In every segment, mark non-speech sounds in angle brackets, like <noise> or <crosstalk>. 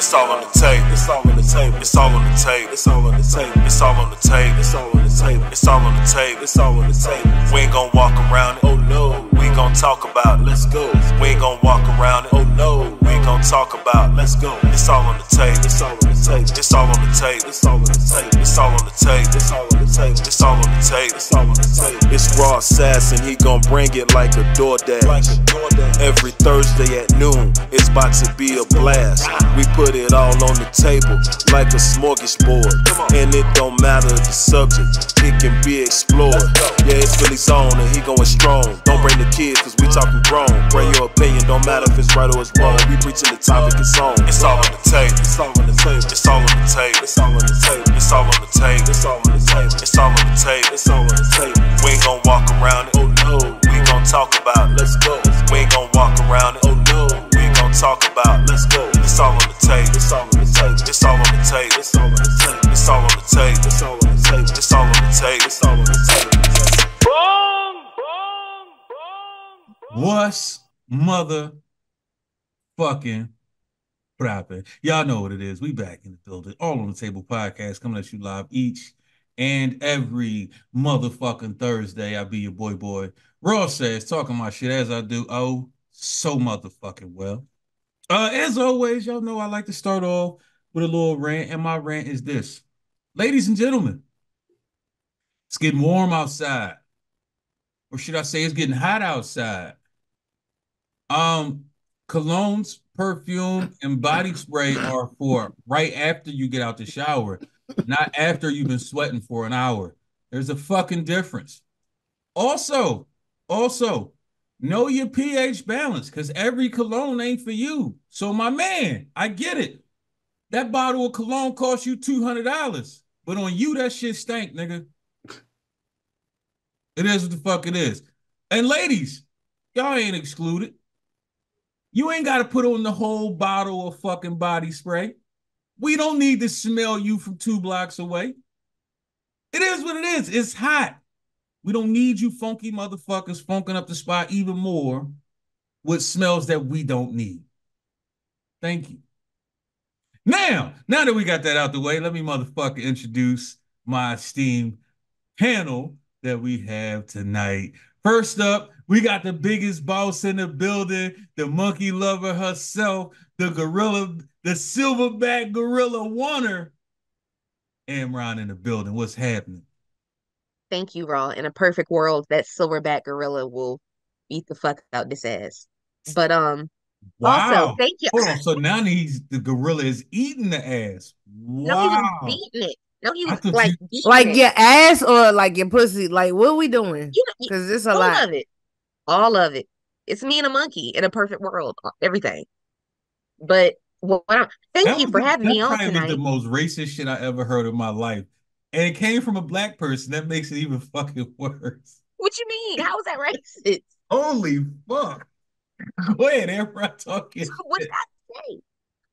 It's all on the table. It's all on the table. It's all on the table. It's all on the table. It's all on the table. It's all on the table. It's all on the table. It's all on the table. We ain't gonna walk around it. Oh no. We ain't gonna talk about it. Let's go. We ain't gonna walk around it. Oh no. Gonna talk about. Let's go. It's all on the table. It's all on the table. It's all on the table. It's all on the table. It's all on the table. It's all on the table. It's all on the table. It's all on the table. It's raw assassin. He gon' bring it like a DoorDash. Like a DoorDash. Every Thursday at noon, it's about to be a blast. We put it all on the table like a smorgasbord. And it don't matter the subject, it can be explored. Yeah, it's Philly zone and he going strong. Don't bring the kids, cause we talking grown. Bring your opinion, don't matter if it's right or it's wrong. We preaching the topic, it's on. It's all on the table. It's all on the table. It's all on the table. It's all on the table. It's all on the table. It's all on the table. It's all on the table. It's all on the table. We ain't gon' walk around it. Oh no. We gon' talk about it. Let's go. We ain't gon' walk around it. Oh no. We ain't gon' talk about it. Let's go. It's all on the table. It's all on the table. It's all on the table. It's all on the table. It's all on the table. It's all on the table. It's all on the table. It's all on the table. Boom, boom, boom. What's mother fucking poppin'? Y'all know what it is. We back in the building. All on the table podcast coming at you live each and every motherfucking Thursday. I be your boy boy. Rawasas talking my shit as I do. Oh, so motherfucking well. Uh, as always, y'all know I like to start off with a little rant, and my rant is this. Ladies and gentlemen, it's getting warm outside. Or should I say it's getting hot outside? Um, colognes, perfume, and body spray are for right after you get out the shower, not after you've been sweating for an hour. There's a fucking difference. Also, also, know your pH balance because every cologne ain't for you. So, my man, I get it. That bottle of cologne costs you $200, but on you, that shit stank, nigga. It is what the fuck it is. And ladies, y'all ain't excluded. You ain't got to put on the whole bottle of fucking body spray. We don't need to smell you from two blocks away. It is what it is. It's hot. We don't need you funky motherfuckers funking up the spot even more with smells that we don't need. Thank you. Now, now that we got that out the way, let me motherfucker introduce my esteemed panel that we have tonight. First up, we got the biggest boss in the building, the monkey lover herself, the gorilla, the silverback gorilla Warner. Amron in the building. What's happening? Thank you, Raw. In a perfect world, that silverback gorilla will beat the fuck out this ass. But um, Wow. also thank you. Hold on. So now he's the gorilla is eating the ass. Wow. No, he Wow. was beating it. No, he was like you- Like it. your ass or like your pussy? Like what we doing? You know, Because it's a lot. of it, all of it. It's me and a monkey in a perfect world. uh, Everything. But well, thank That you for the- having that me on probably tonight. the most racist shit I ever heard in my life. And it came from a black person. That makes it even <laughs> fucking worse. What you mean? How is that racist? <laughs> Holy fuck. Go ahead, Amron, talk your So what did I say?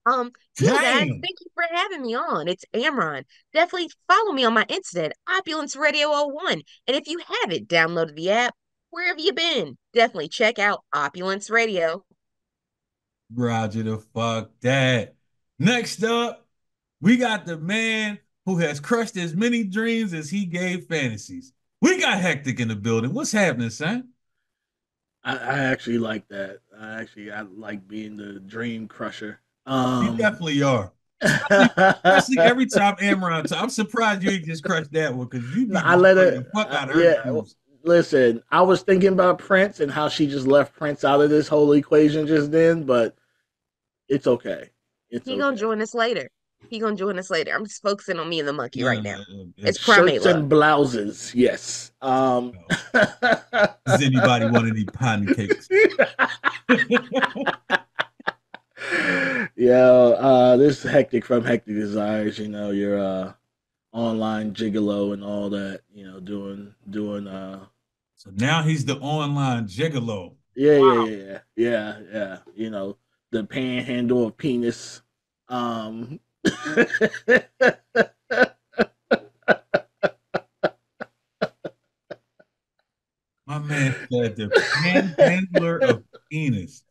Um, yeah, guys, thank you for having me on. It's Amron. Definitely follow me on my Insta, Opulence Radio 01. And if you haven't downloaded the app, where have you been? Definitely check out Opulence Radio. Roger the fuck that. Next up, we got the man who has crushed as many dreams as he gave fantasies. We got Hectic in the building. What's happening, son? I, I actually like that. I actually I like being the dream crusher. You Um, definitely are. <laughs> Especially every time Amron. I'm surprised you just crushed that one because you. be I let fucking it. Fuck out of uh, her yeah. dreams. Listen, I was thinking about Prince and how she just left Prince out of this whole equation just then, but it's okay. It's He okay. gonna join us later. He gonna join us later. I'm just focusing on me and the monkey right now. It's primate Shirts love. and blouses, yes. Um, Does anybody want any pound cakes? <laughs> yeah, uh, this is hectic from Hectic Desires. You know, your uh, online gigolo and all that. You know, doing doing. Uh, So now he's the online gigolo. yeah, Wow. yeah, yeah, yeah, yeah. You know, the panhandle of penis. Um, <laughs> My man said the panhandler of penis.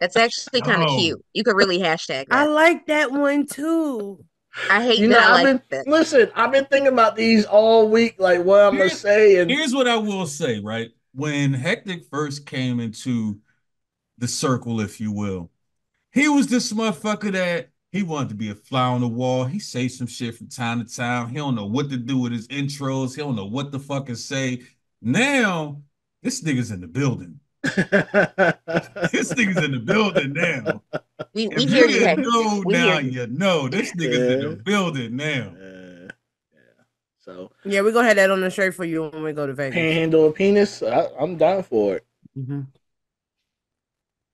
That's actually kind of No. cute. You could really hashtag I like that one too. I hate You know, that. I I've like been that. listen. I've been thinking about these all week, like what I'm gonna Here's- say, and Here's what I will say, right? When Hectic first came into the circle, if you will, he was this motherfucker that he wanted to be a fly on the wall. He say some shit from time to time. He don't know what to do with his intros. He don't know what to fucking say. Now, this nigga's in the building. <laughs> This nigga's in the building now. We, we If hear you you, didn't Hector. know, We now hear you. you know. This nigga's in the building now. Uh, yeah. So Yeah, we're gonna have that on the shirt for you when we go to Vegas. panhandle a penis. I, I'm down for it. Mhm,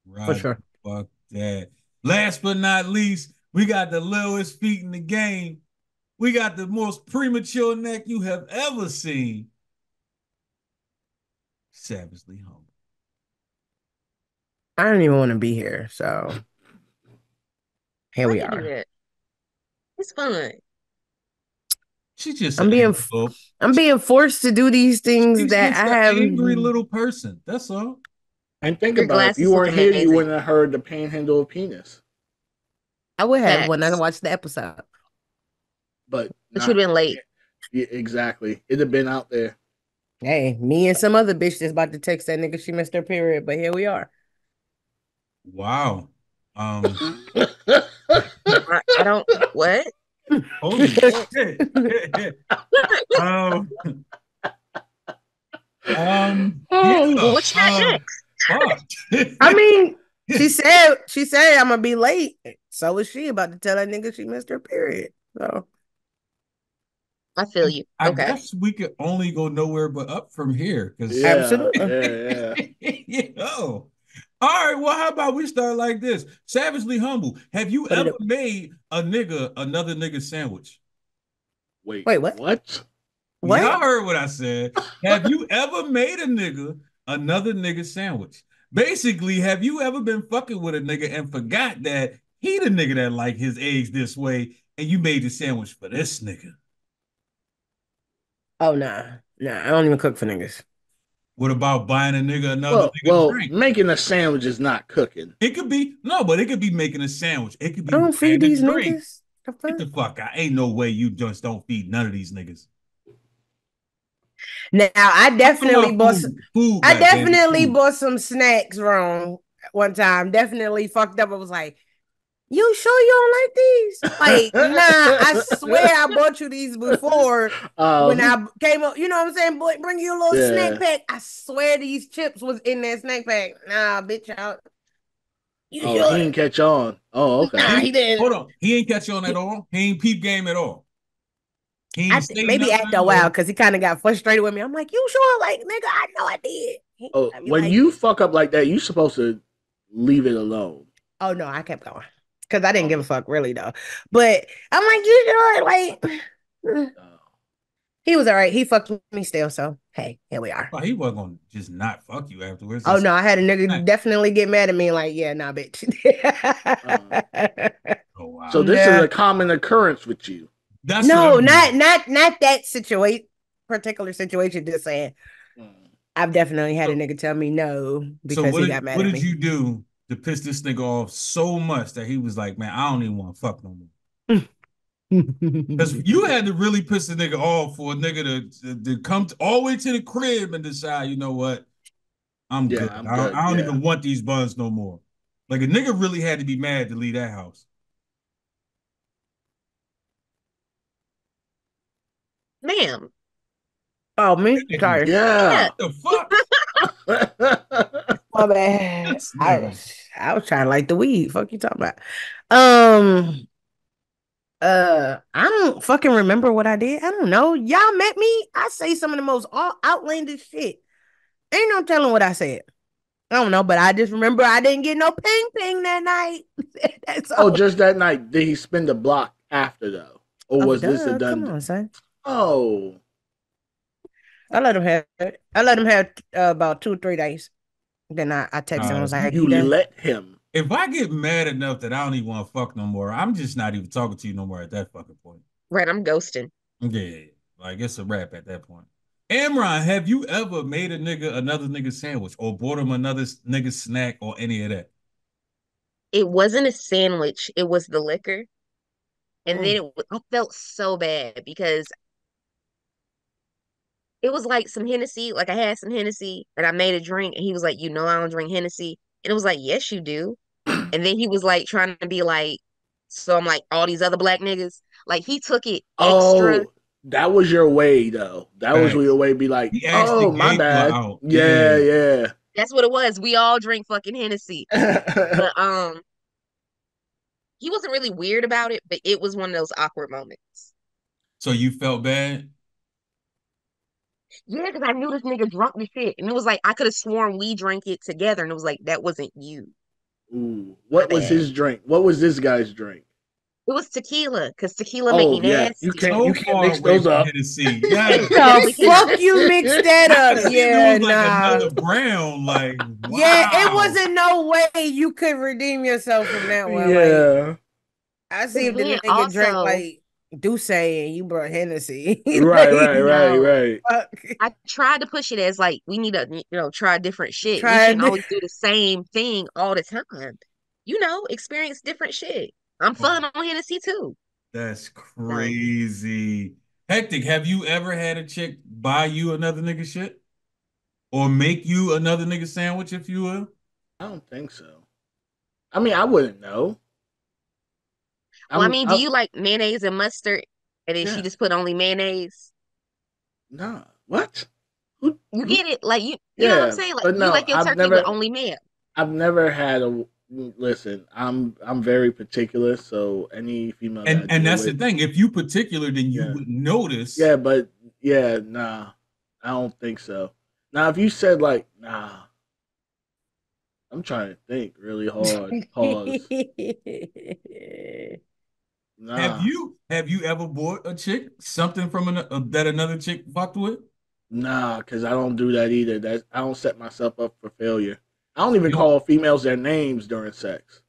Right. For sure. Fuck that. Last but not least, we got the lowest feet in the game. We got the most premature neck you have ever seen. Savagely humble. I don't even want to be here, so here I we are. It's fun. She's just I'm being angry- I'm being forced to do these things she's that I have. angry little person. That's all. And think Your about it. If you weren't look here, you wouldn't have heard the panhandle of penis. I would have when I Facts. watched the episode. But it should you'd been late. Yeah, exactly. It'd have been out there. Hey, me and some other bitch that's about to text that nigga she missed her period, but here we are. Wow. Um, <laughs> I, I don't. What? holy <laughs> shit. <laughs> um, um, yeah, What you got um, next? I mean, she said she said I'm gonna be late. So is she about to tell that nigga she missed her period. So I feel you. I Okay. guess we could only go nowhere but up from here. Because Yeah, Absolutely. Yeah, yeah. Yo. All right, well, how about we start like this? Savagely humble. Have you Put ever made a nigga another nigga sandwich? Wait. Wait, what? What? what? Y'all heard what I said. Have you ever made a nigga another nigga sandwich? Basically, have you ever been fucking with a nigga and forgot that he the nigga that like his eggs this way, and you made the sandwich for this nigga? Oh nah. Nah, I don't even cook for niggas. What about buying a nigga another Well, nigga well, drink? making a sandwich is not cooking. It could be no, but it could be making a sandwich. It could I be don't feed these drink. niggas. The Get the fuck out. Ain't no way you just don't feed none of these niggas. Now I definitely Food, bought some, food, I definitely bought some snacks wrong one time. Definitely fucked up. I was like, "You sure you don't like these?" Like, nah. I swear I bought you these before Um, when I came up. You know what I'm saying? Boy, bring you a little Yeah. snack pack. I swear these chips was in that snack pack. Nah, bitch, out. You oh, sure? he didn't catch on. Oh, okay. Nah, he didn't. Hold on. He ain't catch on at all. He ain't peep game at all. He ain't I th- maybe nothing after a while because he kind of got frustrated with me. I'm like, you sure? Like, nigga, I know I did. He- Oh, I be when like, you fuck up like that, you supposed to leave it alone. Oh no, I kept going because I didn't give a fuck really though. But I'm like, you sure? Like, mm. Oh. he was all right. He fucked with me still. So hey, here we are. Oh, he wasn't gonna just not fuck you afterwards. Oh no, I had a Right. nigga definitely get mad at me. Like, yeah, nah, bitch. Oh, wow. So this Yeah. is a common occurrence with you. That's no, I'm not not not that situation, particular situation. Just saying, Mm. I've definitely had a nigga tell me no So because what he did, got mad at me. what did you do to piss this nigga off so much that he was like, man, I don't even want to fuck no more? Because <laughs> you had to really piss the nigga off for a nigga to, to, to come to, all the way to the crib and decide, you know what? I'm Yeah, good. I'm I don't, good, I don't yeah. even want these buns no more. Like a nigga really had to be mad to leave that house. Ma'am. oh me, sorry, Yeah. The fuck? <laughs> <laughs> my bad. I was I was trying to like the weed. Fuck you talking about? Um. Uh, I don't fucking remember what I did. I don't know. Y'all met me. I say some of the most all outlandish shit. Ain't no telling what I said. I don't know, but I just remember I didn't get no ping ping that night. <laughs> That's all. oh, just that night, did he spend the block after though, or Oh, was this a done? Come on, son. Oh, I let him have. I let him have uh, about two or three days. Then I, I texted him. I was Uh, like, you "You let him. If I get mad enough that I don't even want to fuck no more, I'm just not even talking to you no more at that fucking point. Right, I'm ghosting. Yeah, like it's a wrap at that point. Amron, have you ever made a nigga another nigga sandwich or bought him another nigga snack or any of that? it wasn't a sandwich, it was the liquor. And Mm. then it, I felt so bad because it was like some Hennessy. Like I had some Hennessy and I made a drink, and he was like, "You know, I don't drink Hennessy." And it was like, "Yes, you do." <clears throat> And then he was like trying to be like, so I'm like, all these other black niggas. Like he took it extra. Oh, that was your way though. That was your way. Be like, He oh my gave you bad. out. Yeah, yeah. That's what it was. We all drink fucking Hennessy. <laughs> But um, he wasn't really weird about it, but it was one of those awkward moments. So you felt bad? Yeah, because I knew this nigga drunk the shit, and it was like I could have sworn we drank it together, and it was like that wasn't you. Ooh, what was bad. his drink? What was this guy's drink? It was tequila, because tequila Oh, make me yeah. nasty. You can't- So you can't far mix away those from up. Hennessy. <laughs> Yeah. The fuck <laughs> you mixed that up? <laughs> Yeah, it was like nah. another brown. Like, Yeah, it wasn't no way you could redeem yourself from that one. Like, Yeah, I see if the then nigga drank like D'ussé and you brought Hennessy. <laughs> right, right, right, no. right. I tried to push it as like we need to, you know, try different shit. Try we shouldn't di- always do the same thing all the time. You know, experience different shit. I'm fun on Hennessy too. That's crazy. Hectic, have you ever had a chick buy you another nigga shit? Or make you another nigga sandwich, if you will? I don't think so. I mean, I wouldn't know. Well, I I'm- mean, do I'm- you like mayonnaise and mustard? And then Yeah. she just put only mayonnaise. Nah, what? Who, You who- get it? Like you, you know what I'm Yeah, saying? Like but you no, like your I've turkey never- with only mayo. I've never had a. Listen, I'm I'm very particular, so any female that And and that's with- the thing. If you particular, then you Yeah. would notice. Yeah, but yeah, nah, I don't think so. Now, if you said like, nah, I'm trying to think really hard. Pause. <laughs> Nah. Have you have you ever bought a chick something from an, uh, that another chick fucked with? Nah, because I don't do that either. That I don't set myself up for failure. I don't even call females their names during sex.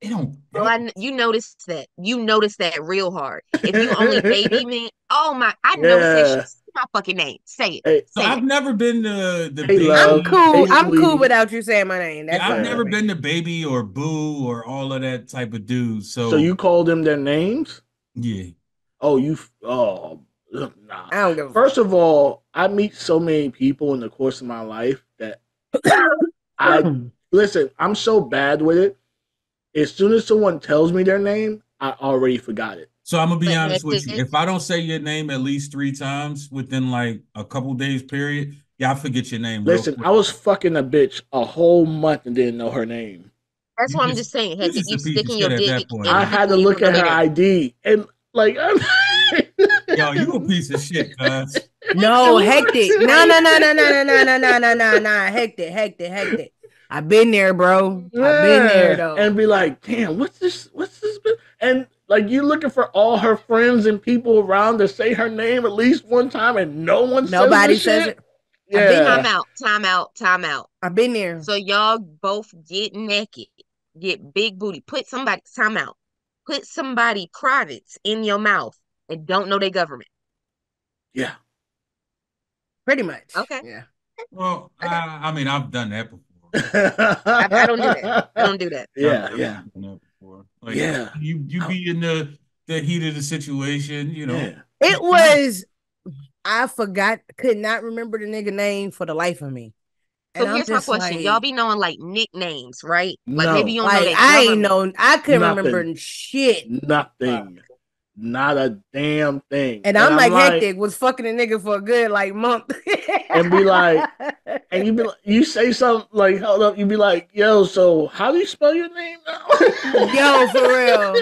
They don't. Well, I, you noticed that. You noticed that real hard. If you only baby <laughs> me, oh my, I noticed that shit. Say my fucking name. Say it. Hey, so say I've it. never been the the Hey, baby. love. I'm cool. I'm Basically- cool without you saying my name. That's Yeah, I've never been the baby or boo or all of that type of dude. So, so you call them their names? yeah. Oh, you. Oh, ugh, nah. I don't give a First of all, I meet so many people in the course of my life that <coughs> I <coughs> listen. I'm so bad with it. As soon as someone tells me their name, I already forgot it. So I'm gonna be But honest with you. If I don't say your name at least three times within like a couple days period, yeah, I forget your name. Listen. I was fucking a bitch a whole month and didn't know her name. That's You what I'm just- just saying. you you a sticking your shit at dick. point. I had to look at her. ID and like, Yo, you a piece of shit, cuz. No, hectic. No, no, no, no, no, no, no, no, no, no, no, no. Hectic, hectic, hectic. I've been there, bro. I've been there though. and be like, damn, what's this? What's this? bi-" And like, you looking for all her friends and people around to say her name at least one time, and no one Nobody says, says it. shit? I've been Time out. Time out. Time out. I've been there. So y'all both get naked, get big booty. Put somebody. Time out. Put somebody privates in your mouth and don't know their government. yeah. Pretty much. Okay. Yeah. Well, I, I mean, I've done that before. <laughs> I, I don't do that. I don't do that. Yeah, I've yeah, done that before. Like, Yeah. You you be in the the heat of the situation, you know. yeah. It was I forgot, could not remember the nigga name for the life of me. So And I'm here's my question. like- Y'all be knowing like nicknames, right? Like No. maybe you don't know Like their I ain't know I couldn't Nothing. remember shit. Nothing. Not a damn thing. And I'm like, hectic was fucking a nigga for a good like month. <laughs> And be like- And you be like, you say something like, hold up, you be like, yo, so how do you spell your name now? <laughs> Yo, for real.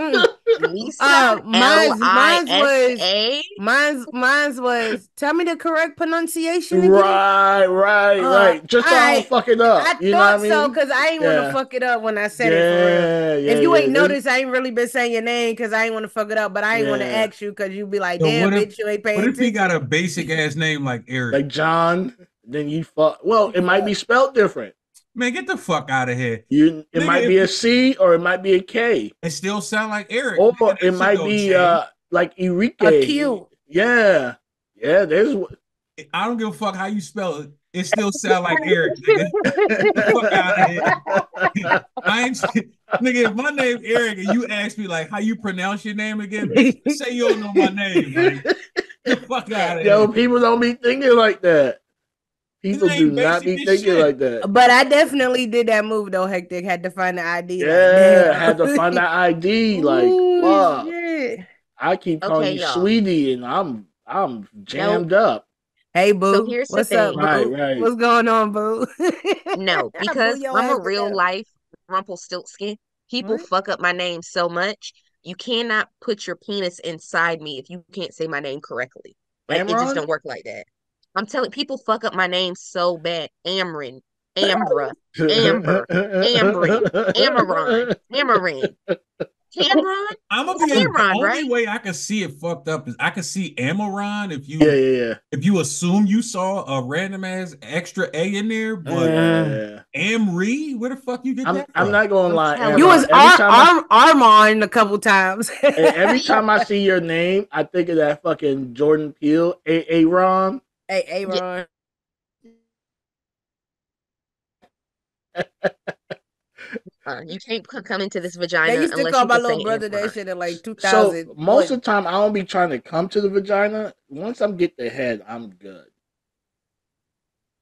Mm. Lisa, Uh, mine's- mine's was- Mine's mine's was tell me the correct pronunciation. again. right, right, Uh, right. Just I I- don't fuck it up. I you know thought what I so mean? because I ain't want to fuck it up when I said it for real. yeah, yeah. if you yeah. ain't This- noticed, I ain't really been saying your name because I ain't want to fuck it up. But I ain't want to ask you because you'd be like, So damn, what if- bitch, you ain't paying What if he got a basic ass name like Eric? like John, then you fuck. Well, it might be spelled different. Man, get the fuck out of here. You, it Nigga, might be a C or it might be a K, It still sound like Eric. or Nigga, it might be uh like Enrique. A Q. Yeah, yeah. There's I don't give a fuck how you spell it. It still sound like Eric. <laughs> Nigga. Fuck outta here. I ain't nigga. If my name Eric and you ask me like how you pronounce your name again, say you don't know my name. Like, <laughs> get fuck out of Yo, here. people don't be thinking like that. People do not be thinking shit. like that. But I definitely did that move though. Hectic had to find the ID. Yeah, damn. had to find the ID. <laughs> Like, Ooh, fuck. shit. I keep calling Okay, you y'all. sweetie, and I'm I'm jammed up. Hey boo, here's the what's up, boo? Right, right. What's going on, boo? <laughs> No, because I'm a real together. life Rumpelstiltskin. People What? fuck up my name so much. You cannot put your penis inside me if you can't say my name correctly. Like it just don't work like that. I'm telling people fuck up my name so bad. Amron, Ambra, <laughs> Amber, <laughs> Ambry, Amaron, Amarin, Cameron. I'm gonna It's be the only right? way I can see it fucked up is I can see Amaron if you Yeah, yeah, yeah. if you assume you saw a random ass extra A in there, but Uh, yeah. Amri, where the fuck you get I'm, that I'm not gonna lie. telling Amron, You was every Ar- I- Ar- Armand a couple times. <laughs> Hey, every time I see your name, I think of that fucking Jordan Peele, A. A. Ron. hey, Aaron. Uh, you can't c- come into this vagina They used to call you my can little say brother Amber. that shit in like 2000. So most of the time, I don't be trying to come to the vagina. Once I'm get the head, I'm good.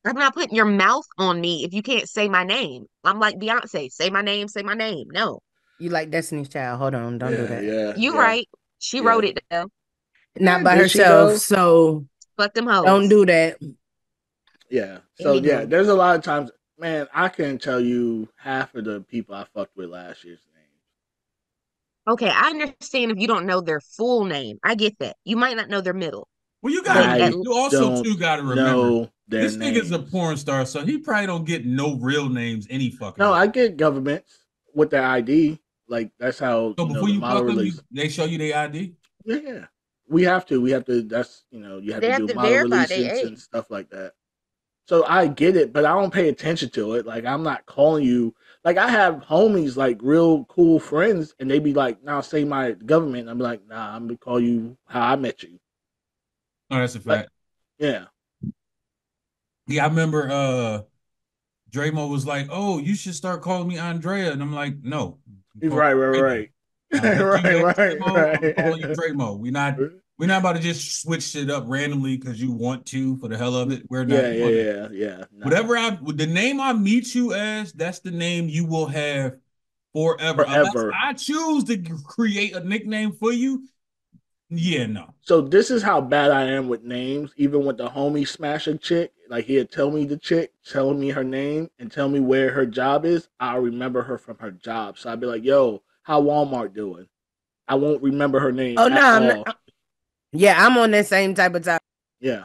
I'm not putting your mouth on me if you can't say my name. I'm like Beyonce, say my name, say my name. No, you like Destiny's Child. Hold on, don't yeah, do that. Yeah, you yeah. right. She Yeah. wrote it though. Not by did herself. So Fuck them hoes. don't do that. Yeah. So yeah, there's a lot of times, man. I can tell you half of the people I fucked with last year's names. Okay, I understand if you don't know their full name. I get that. You might not know their middle. Well, you gotta I you also too gotta remember No, their this nigga's a porn star, so he probably don't get no real names any fucking. No, way. I get governments with their ID. Like that's how So you know, before the you model fuck them, you, they show you their ID. Yeah, yeah. We have to. We have to. That's you know, you have They to have do to model releases and stuff like that. So I get it, but I don't pay attention to it. Like I'm not calling you. Like I have homies, like real cool friends, and they be like, "Now say my government." I'm like, "Nah, I'm gonna call you how I met you." Oh, that's a fact. Yeah, Yeah, I remember uh Dramo was like, "Oh, you should start calling me Andrea," and I'm like, "No." Right, right, right, I'll let <laughs> you right, right, Dramo, I'm calling you right. Dramo. We not <laughs> we're not about to just switch shit up randomly because you want to for the hell of it. We're not Yeah, yeah, yeah, yeah. Nah. Whatever I the name I meet you as, that's the name you will have forever. Unless Forever. I choose to create a nickname for you. Yeah, no. So this is how bad I am with names. Even with the homie smashing chick, like he'd tell me the chick, tell me her name, and tell me where her job is. I'll remember her from her job. So I'd be like, "Yo, how Walmart doing?" I won't remember her name. Oh at no, I'm all. not. Yeah, I'm on that same type of time. Yeah,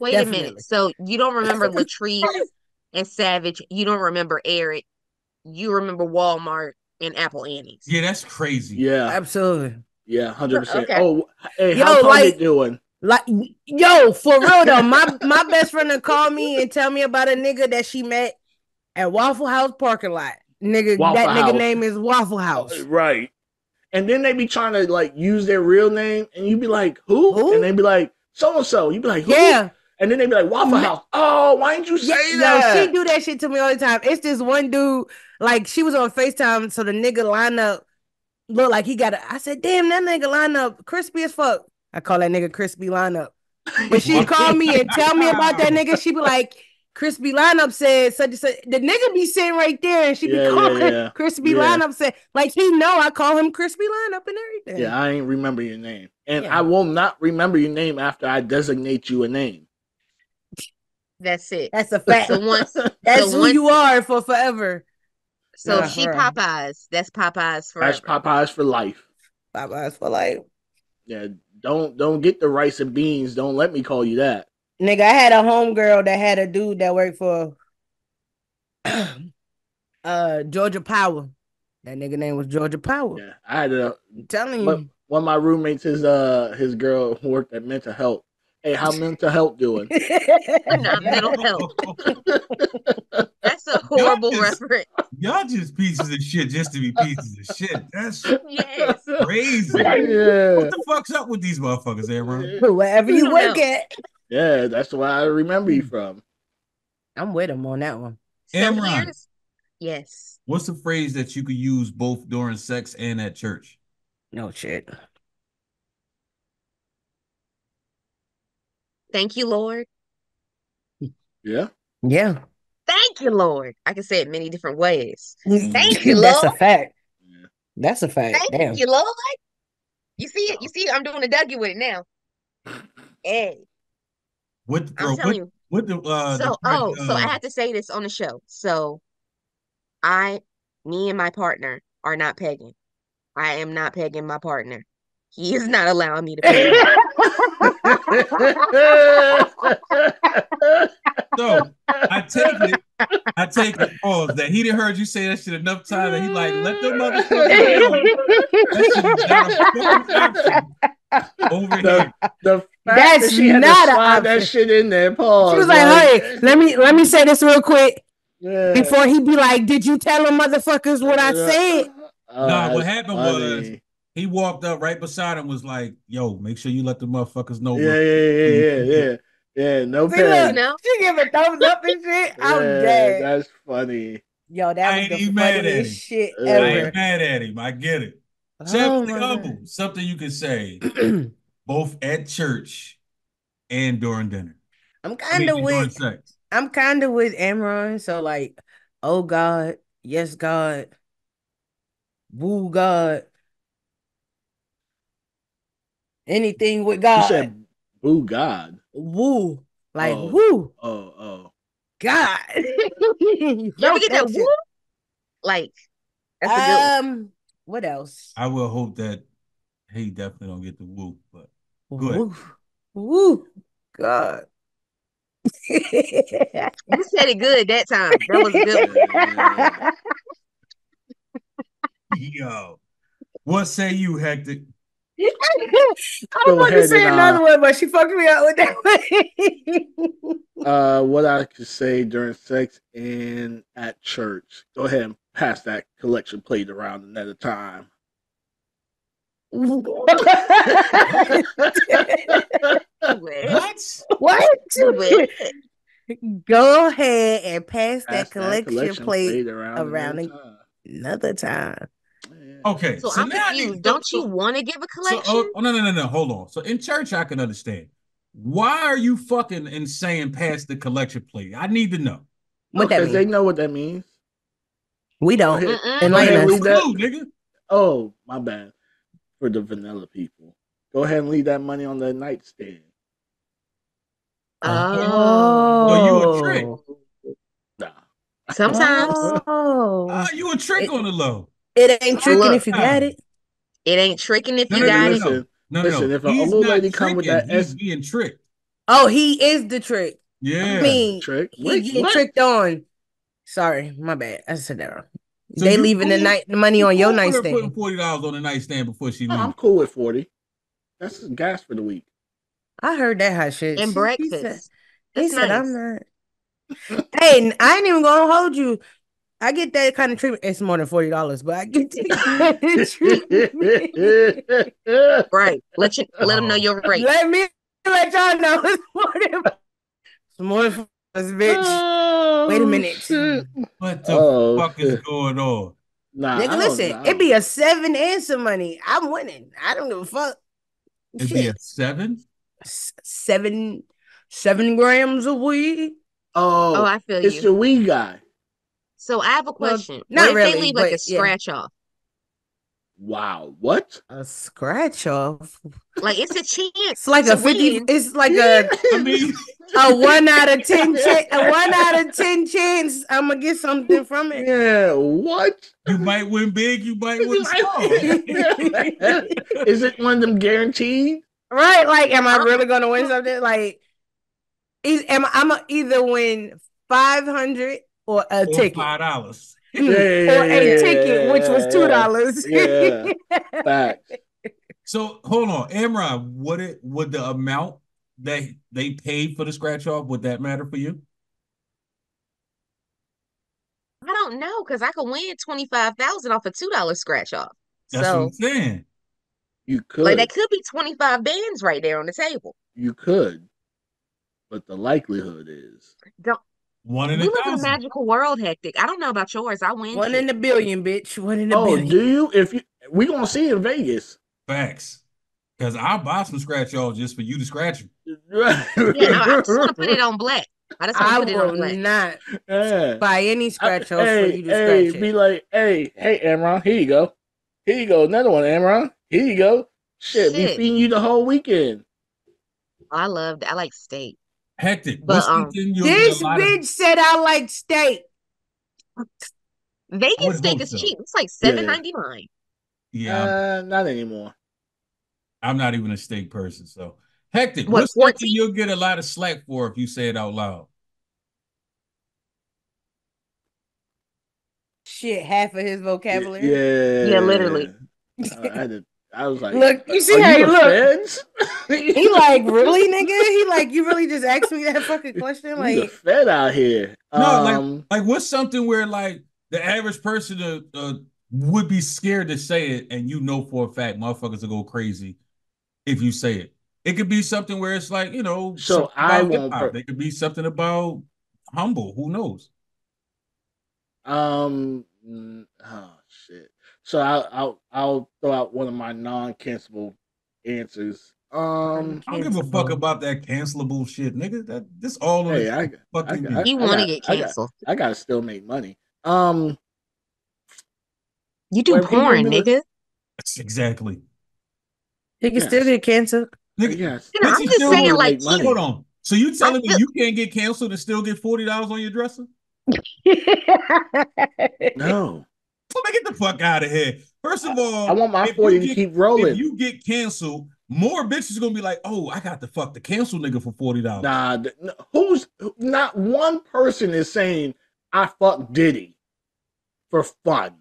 Wait a minute. So you don't remember Latrice and Savage. You don't remember Eric. You remember Walmart and Apple Annie's. Yeah, that's crazy. yeah, Absolutely. yeah, hundred percent. Okay. Oh, hey, Yo, how Target like- doing? Like yo, for real though, my my best friend to call me and tell me about a nigga that she met at Waffle House parking lot. Nigga, Waffle that nigga name is Waffle House. Right. And then they be trying to like use their real name, and you be like, "Who?" Who? And they be like, "So and so." You be like, "Who?" Yeah, And then they be like, "Waffle House." Oh, why didn't you say yeah, that? yo, she do that shit to me all the time. It's this one dude, like she was on FaceTime, so the nigga line up look like he got a. I said, damn, that nigga line up crispy as fuck. I call that nigga crispy lineup. But she <laughs> call me and tell me about that nigga. She be like, crispy lineup said such and such. The nigga be sitting right there, and she be Yeah, yeah, calling yeah. <laughs> crispy Yeah. lineup said like he know I call him crispy lineup and everything. Yeah, I ain't remember your name. And Yeah. I will not remember your name after I designate you a name. That's it. that's a fact. So once, <laughs> that's so who once- you are for forever. so Nah, if she right. Popeyes, that's Popeyes forever. That's Popeyes for life. Bye bye for life. Yeah, don't don't get the rice and beans. Don't let me call you that. Nigga, I had a homegirl that had a dude that worked for <clears throat> uh Georgia Power. That nigga name was Georgia Power. Yeah, I had a I'm telling one, you. one of my roommates. His uh his girl worked at mental health. Hey, how mental health doing? <laughs> Not mental health. <laughs> That's a horrible just- reference. Y'all just pieces of shit just to be pieces of shit. That's Yes. crazy. yeah, What the fuck's up with these motherfuckers, Aaron? Wherever I you don't work know. at. Yeah, that's why I remember you hmm. from. I'm with him on that one. So Amron. here's yes. What's the phrase that you could use both during sex and at church? No shit. Thank you, Lord. Yeah. Yeah. Thank you, Lord. I can say it many different ways. Mm. Thank <laughs> you, Lord. That's a fact. Yeah. That's a fact. Thank Damn. you, Lord. You see it? You see it? I'm doing a Dougie with it now. Hey, What the I'm telling What, you. what the uh? So, the, oh, so I uh, have to say this on the show. So, I, me and my partner are not pegging. I am not pegging my partner. He is not allowing me to <laughs> peg. So I take it, I take it, pause that he didn't heard you say that shit enough times that he like let them motherfuckers <laughs> know that shit is not a fucking option over The- here. the fact That's that she had not to an slide that shit in there, Paul. She was like, "Hey, let me let me say this real quick yeah. before he be like, did you tell them motherfuckers what I said?" Oh, Nah, what that's happened was- funny. He walked up right beside him, was like, "Yo, make sure you let the motherfuckers know." Yeah, yeah, yeah, yeah, yeah, yeah. No See, You look, she give a thumbs up and shit. I'm Yeah, dead. That's funny. Yo, I that was ain't the even mad at funniest him. shit Yeah. I ain't mad at him. I get it. Oh Seventy my humble, something you can say <clears throat> both at church and during dinner. I'm kind of with sex. I'm kind of with Amron. So like, oh God, yes God, woo God, anything with God. You God, said, "Boo God." woo, like Oh. woo Oh, oh. God. <laughs> You ever get that whoop? Like, that's a good one. Um, what else? I will hope that he definitely don't get the whoop, but Good. Woo, woo, God. <laughs> You said it good that time. That was a good one. <laughs> yo, what say you, Hector? I don't want to say and, another uh, one, but she fucked me up with that <laughs> one. Uh, what I could say during sex and at church. Go ahead and pass that collection plate around another time. Well, What? what? well, Go ahead and pass Pass that collection, plate around, around another time. another time. Yeah. Okay, So, so, I'm now I need- confused. Don't so- you want to give a collection? oh, oh, no, no, no, no. Hold on. So in church, I can understand. Why are you fucking and saying pass the collection plate? I need to know. What that Because they know what that means. We don't. Go ahead. Mm-mm. Go Enlighten ahead and us. leave that. Clue, nigga. Oh, my bad. For the vanilla people. Go ahead and leave that money on the nightstand. Oh. So you a trick. Nah. Sometimes <laughs> Oh. Ah, you a trick It- on the low. It ain't tricking Look. if you got it. it ain't tricking if No, you no, no, got no, it. no. Listen, No, no, listen, if a He's old not lady come with that he's S- being tricked. Oh, he is the trick. Yeah. I mean, Trick. he getting what? tricked on. Sorry, my bad. I said that wrong. So they you leaving the night the money you on your cool nightstand. Putting forty dollars on the nightstand before she No, leaves. I'm cool with 40. That's gas for the week. I heard that hot shit. And breakfast. He said, he said nice. I'm not. hey, n- I ain't even gonna hold you. I get that kind of treatment. It's more than forty dollars, but I get that kind of treatment. <laughs> Right. Let you let them know Oh. your rate. Let me let y'all know it's more than it's more than this bitch. Oh, Wait a minute. shit. What the Oh, fuck is going on? Nah, Nigga, listen, it'd be a seven and some money. I'm winning. I don't give a fuck. It'd be a Shit. seven. S- seven seven grams of weed. Oh, Oh, I feel you. it's you. your weed guy. So I have a Well, question. not what if really, they leave like a but yeah. scratch off? Wow. What? A scratch off. Like it's a chance. It's like a fifty. win. It's like a <laughs> I mean, a one out of ten <laughs> chance. A one out of ten chance. I'm gonna get something from it. yeah. What? you might win big, you might win small. <laughs> Is it one of them guaranteed? Right? Like, am I really gonna win something? Like, is am I? I'm gonna either win five hundred or a Or ticket. five dollars. <laughs> Mm, Yeah, yeah, or a yeah, ticket, which was two dollars. Yeah. <laughs> Facts. So hold on, Amron, would it would the amount that they paid for the scratch off would that matter for you? I don't know because I could win twenty five thousand off a two dollar scratch off. That's what So I'm saying. You could. like that could be twenty five bands right there on the table. You could. But the likelihood is Don't One in We a live in a magical world, hectic. I don't know about yours. I win. One in a billion, bitch. One in a Oh, billion. do you? If you, we gonna see in Vegas. Facts. Because I'll buy some scratch y'all just for you to scratch them. <laughs> yeah, Yeah, I, I just want to put it on black. I just want to put it on will black. not Yeah. buy any I- scratch offs hey, for you to hey, scratch be it. like, hey, hey, Amron, here you go. Here you go. Another one, Amron. Here you go. Shit, be Shit. feeding you the whole weekend. I love. I like steak. Hectic. But, um, This get a lot of- bitch said I like steak. Vegas steak is so. cheap. It's like seven ninety nine. Yeah, I'm, Uh, not anymore. I'm not even a steak person. So hectic. What, What's something you'll get a lot of slack for if you say it out loud? Shit, half of his vocabulary. Yeah. Yeah, literally. <laughs> I, had to, I was like, Look, you see how you he the look? feds? <laughs> He like, really, nigga? He like, you really just asked me that fucking question? <laughs> You the fed out here. No, like- um, Like, what's something where like the average person uh, uh, would be scared to say it, and you know for a fact motherfuckers will go crazy if you say it. It could be something where it's like you know, So I won't hip-hop. per- It could be something about humble. Who knows? Um. Oh shit. So I'll I'll I'll throw out one of my non-cancelable answers. Um. I don't give a fuck about that cancelable shit, nigga. That this all Hey, the I fucking. I- I- You want to got- get I got- canceled? I gotta still make money. Um. You do Where porn, be like- nigga. exactly. he can still get canceled. Nigga, Yes. You know, But I'm you just still saying, like, make money. hold on. So you telling me you can't get canceled and still get forty dollars on your dresser? <laughs> No. Well, man, get the fuck out of here. First of all, I want my if you forty to get- keep if you get canceled, more bitches gonna be like, "Oh, I got to fuck the cancel nigga for forty dollars." Nah. Who's not one person is saying I fuck Diddy for fun.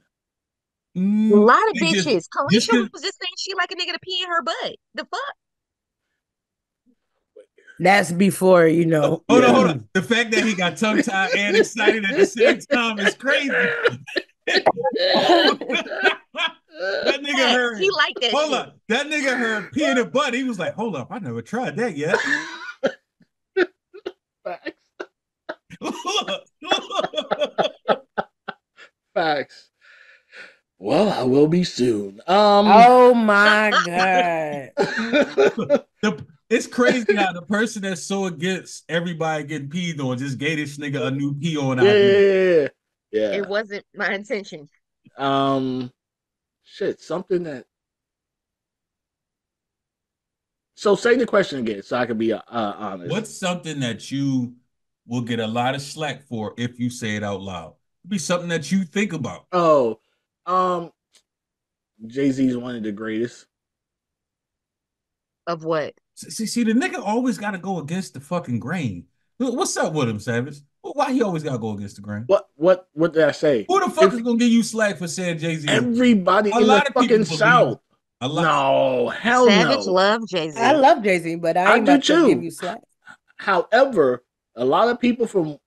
Mm, a lot of They just- bitches. just Kalisha 'cause- was just saying she like a nigga to pee in her butt. The fuck? That's before, you know. Hold Yeah. on, hold on. The fact that he got tongue tied and excited at the same time is crazy. <laughs> that nigga Yeah, heard. he like that Hold shit. up, that nigga heard pee in the butt. He was like, "Hold up, I never tried that yet." Facts. <laughs> Facts. Well, I will be soon. Um. Oh my god. The- it's crazy how the person that's so against everybody getting peed on just gave this nigga a new pee on yeah, idea. yeah, yeah. It wasn't my intention. Um, shit, something that. So say the question again, so I can be uh, honest. What's something that you will get a lot of slack for if you say it out loud? It'd be something that you think about. Oh, um, Jay Z's one of the greatest. Of what? See, see, the nigga always got to go against the fucking grain. What's up with him, Savage? Well, Why he always got to go against the grain? What? What? What did I say? Who the fuck If- is gonna give you slack for saying Jay Z? Everybody A in lot the of people fucking believe- South. A lot. No, hell Savage no. love Jay Z. I love Jay Z, but I I ain't do about to too. give you slack. However, a lot of people from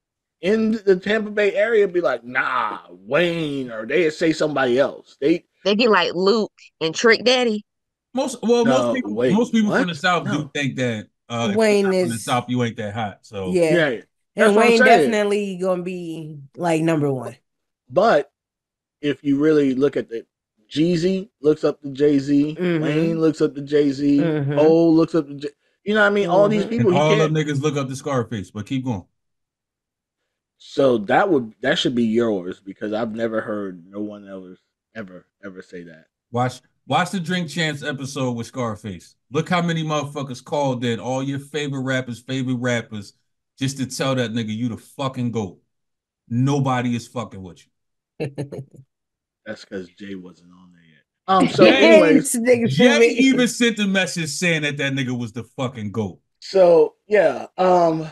in the Tampa Bay area be like, "Nah, Wayne," or they say somebody else. They They get like Luke and Trick Daddy. Most well, No, most people, wait, most people from the south No. do think that uh, Wayne you're not from the south, you ain't that hot. So Yeah. yeah. And That's what Wayne definitely gonna be like number one. But if you really look at the Jeezy looks up to Jay Z, Mhm. Wayne looks up to Jay Z, Mhm. Cole looks up to Jay. You know what I mean? All these Mhm. people. and all can't, them niggas look up to Scarface. But keep going. so that would that should be yours because I've never heard no one else ever ever say that. Watch watch the Drink Champs episode with Scarface. Look how many motherfuckers called in all your favorite rappers, favorite rappers, just to tell that nigga you the fucking goat. Nobody is fucking with you. <laughs> That's because Jay wasn't on there yet. <laughs> Um. So, Jay- anyways, Jay even sent a message saying that that nigga was the fucking goat. so yeah. Um.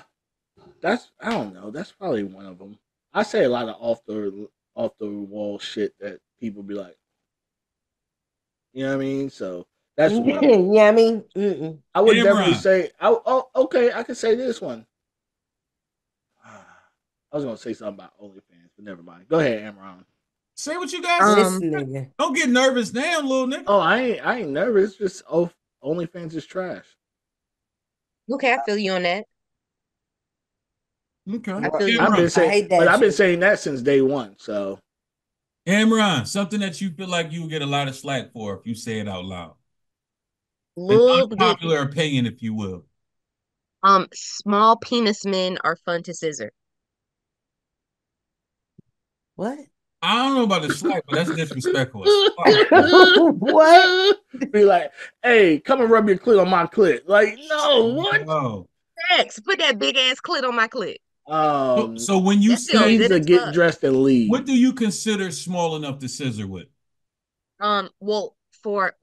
That's I don't know. That's probably one of them. I say a lot of off the off the wall shit that people be like. You know what I mean? So that's one. of them. yeah, I mean, mm-mm. I would Cameron. definitely say, I, oh, okay, I can say this one. I was gonna say something about OnlyFans, but never mind. Go ahead, Amron. Say what you guys Um. Don't get nervous now, little nigga. Oh, I ain't, I ain't nervous. Just oh, OnlyFans is trash. Okay, I feel you on that. Okay. I feel you. I've been Imran, I saying, hate that but I've been saying that since day one. So Amron, something that you feel like you would get a lot of slack for if you say it out loud. An Little bit. opinion, if you will. Um, small penis men are fun to scissor. What? I don't know about the slack, but that's disrespectful. as. <laughs> What? Be like, hey, come and rub your clit on my clit. Like, no, what? No. X, put that big ass clit on my clit. So, Um, so when you That feels say, to get fuck. dressed and leave. what do you consider small enough to scissor with? Um, well, for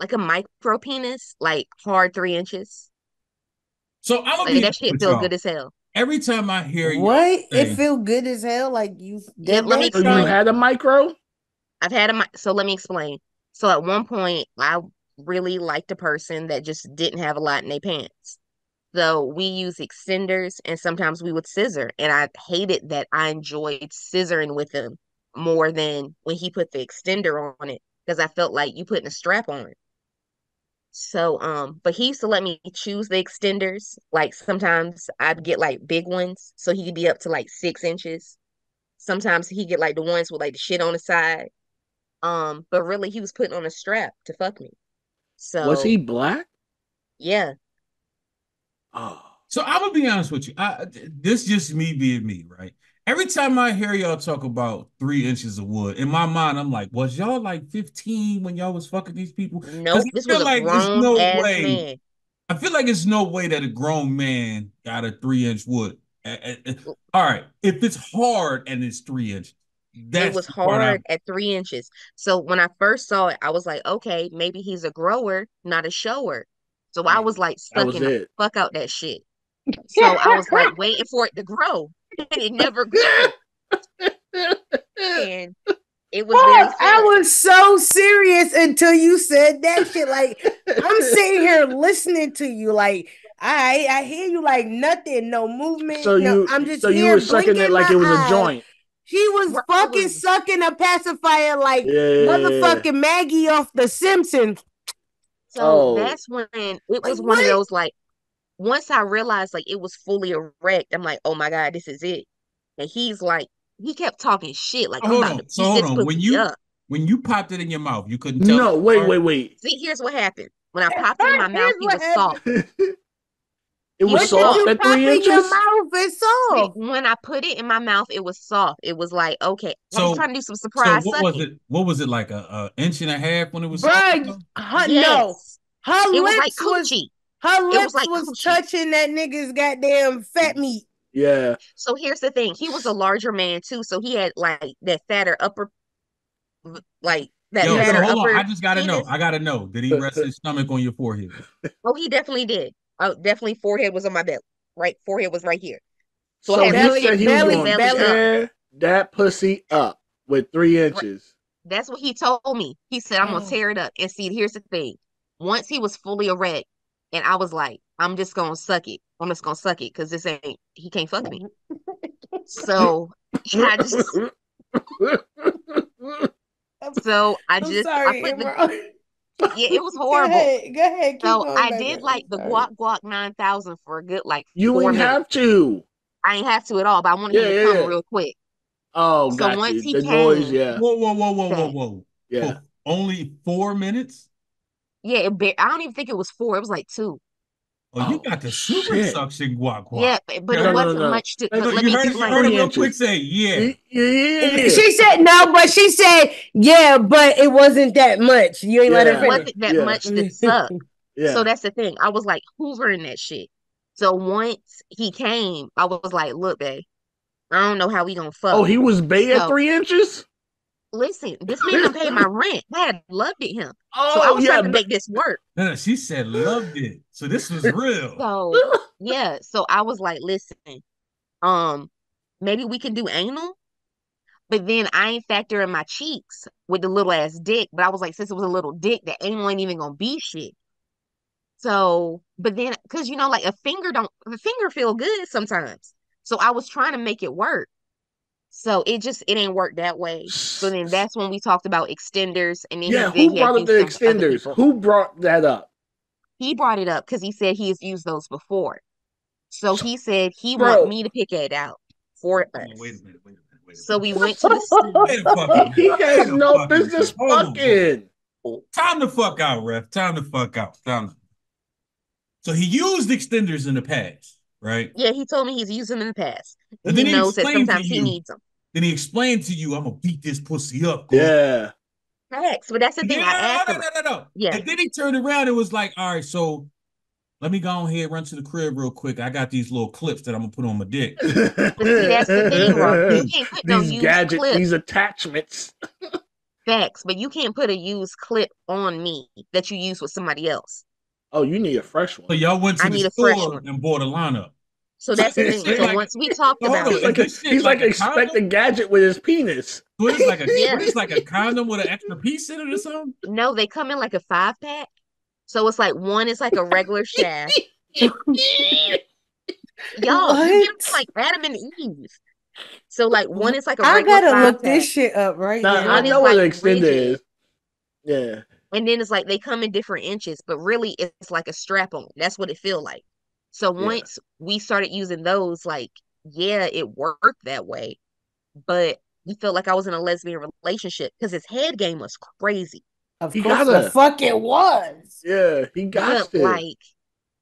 like a micro penis, like hard three inches. So I'm gonna Like be that shit with feel good as hell. Every time I hear you, What? say- It feel good as hell. Like you Yeah, did let me that? You had a micro? I've had a mi- so let me explain. So at one point, I really liked a person that just didn't have a lot in their pants. So we use extenders and sometimes we would scissor. And I hated that I enjoyed scissoring with him more than when he put the extender on it because I felt like you putting a strap on it. So um, but he used to let me choose the extenders. Like sometimes I'd get like big ones, so he could be up to like six inches. Sometimes he get like the ones with like the shit on the side. Um, but really he was putting on a strap to fuck me. So Was he black? yeah. Oh. So I'm gonna be honest with you. I, this just me being me, right? Every time I hear y'all talk about three inches of wood, in my mind, I'm like, was y'all like 15 when y'all was fucking these people? Nope, this feel was a like there's grown no ass way. man. I feel like it's no way that a grown man got a three inch wood. All right, if it's hard and it's three inches, that's it was the part I- hard at three inches. So when I first saw it, I was like, okay, maybe he's a grower, not a shower. So I was like That was sucking the fuck out that shit. So I was like waiting for it to grow, <laughs> and it never grew. And it was very I was so serious until you said that shit. Like I'm sitting here listening to you. Like I I hear you like nothing, no movement. So no, you, I'm just so you were sucking it like it was eyes. a joint. She was Right, fucking sucking a pacifier like Yeah, yeah, yeah, yeah. motherfucking Maggie off The Simpsons. So Oh. that's when it Like, was one of those like once I realized like it was fully erect, I'm like, oh my God, this is it. And he's like, he kept talking shit like I'm hold about on, to so piece hold on. When you up. when you popped it in your mouth, you couldn't tell. No, wait, hard? wait, wait. See, here's what happened. When I popped it in my mouth, Here's he what was soft. <laughs> it was What did soft you at pop three in your mouth? It's See, soft. when I put it in my mouth, it was soft. It was like, okay, I So- was trying to do some So surprise what was it? What was it like a, a inch and a half when it was? soft? Bruh, her, no. Yes. Her It was like lips was, coochie. her was lips like was touching that nigga's goddamn fat meat. Yeah. So here's the thing. He was a larger man too, so he had like that fatter upper, like that Yo, so fatter hold on. I just gotta know. I gotta know. Did he rest his stomach on your forehead? Oh, he definitely did. Oh, definitely forehead was on my belly. Right, forehead was right here. So, So, I he belly- said he was belly- going to belly tear that pussy up with three inches. That's what he told me. He said, I'm gonna Oh. tear it up. And see, here's the thing. Once he was fully erect, and I was like, I'm just gonna suck it. I'm just gonna suck it because this ain't he can't fuck me. So I just <laughs> so I I'm just sorry, I put the yeah, it was <laughs> Go horrible. ahead, go ahead. Keep So going, I baby. did like the I'm guac guac nine thousand for a good like you four ain't minutes. have to. I ain't have to at all, but I wanted Yeah, him to yeah, come yeah. real quick. Oh, So got once you. he The noise, came- yeah, Whoa, whoa, whoa, whoa, whoa, whoa. yeah. For only four minutes? Yeah, it ba- I don't even think it was four. It was like two. Oh, you Oh, got the super shit. suction guac guac. Yeah, but, but No, it no, no, wasn't no. much to. Hey, let you me heard, you explain. heard him Three real quick say, yeah. Yeah, yeah, yeah. She said no, but she said yeah, but it wasn't that much. You ain't let Yeah. her It wasn't that Yeah. much to suck. <laughs> yeah. So that's the thing. I was like hoovering that shit. So once he came, I was like, look, babe, I don't know how we gonna fuck. oh, he was bay at three inches. Listen, this man done paid my rent. I had loved it him. Oh, So I was yeah. trying to make this work. No, no, she said loved it. So this was real. So <laughs> yeah, so I was like, listen, um, maybe we can do anal. But then I ain't factor in my cheeks with the little ass dick. But I was like, since it was a little dick, the anal ain't even gonna be shit. So, but then, cause you know, like a finger don't, a finger feel good sometimes. So I was trying to make it work. So it just it ain't worked that way. So then <sighs> that's when we talked about extenders, and then yeah. Who he brought up the used them for other extenders? Who brought that up? He brought it up because he said he has used those before. So he said he Bro. want me to pick it out for Hold us. wait a minute, wait a minute, wait a So minute. we went to the <laughs> store. Wait a fucking he has no fucking business minute. Hold on. fucking. Time to fuck out, ref. Time to fuck out. Time. To... So he used extenders in the past, right? Yeah, he told me he's used them in the past. And And then he he knows that explained to sometimes he you- needs them. Then he explained to you, "I'm gonna beat this pussy up." Cole." Yeah. Facts, but that's the thing. I asked no, him. no, no, no, no. Yeah. And then he turned around and was like, "All right, so let me go on here, run to the crib real quick. I got these little clips that I'm gonna put on my dick." <laughs> But see, that's the thing, Rob. You can't <laughs> put no these used gadgets, clip. these attachments. Facts, but you can't put a used clip on me that you use with somebody else. Oh, you need a fresh one. So y'all went to I the need a fresh store and bought a lineup. So that's the thing. So like- once we talked about He's it, like, a, he's like like a expect a gadget with his penis. So it's like a Yeah. <laughs> what is like a condom with an extra piece in it or something? no, they come in like a five pack. So it's like one is like a regular <laughs> shaft. <laughs> Y'all, you get What? them like Adam and Eve. So like one is like a I regular gotta five look pack, this shit up right Now, now. I One know what like extender is. Yeah. and then it's like they come in different inches, but really it's like a strap on. That's what it feel like. So Yeah. once we started using those, like yeah, it worked that way, but we felt like I was in a lesbian relationship because his head game was crazy. Of He course, the fuck it was. Yeah. He got But it. like,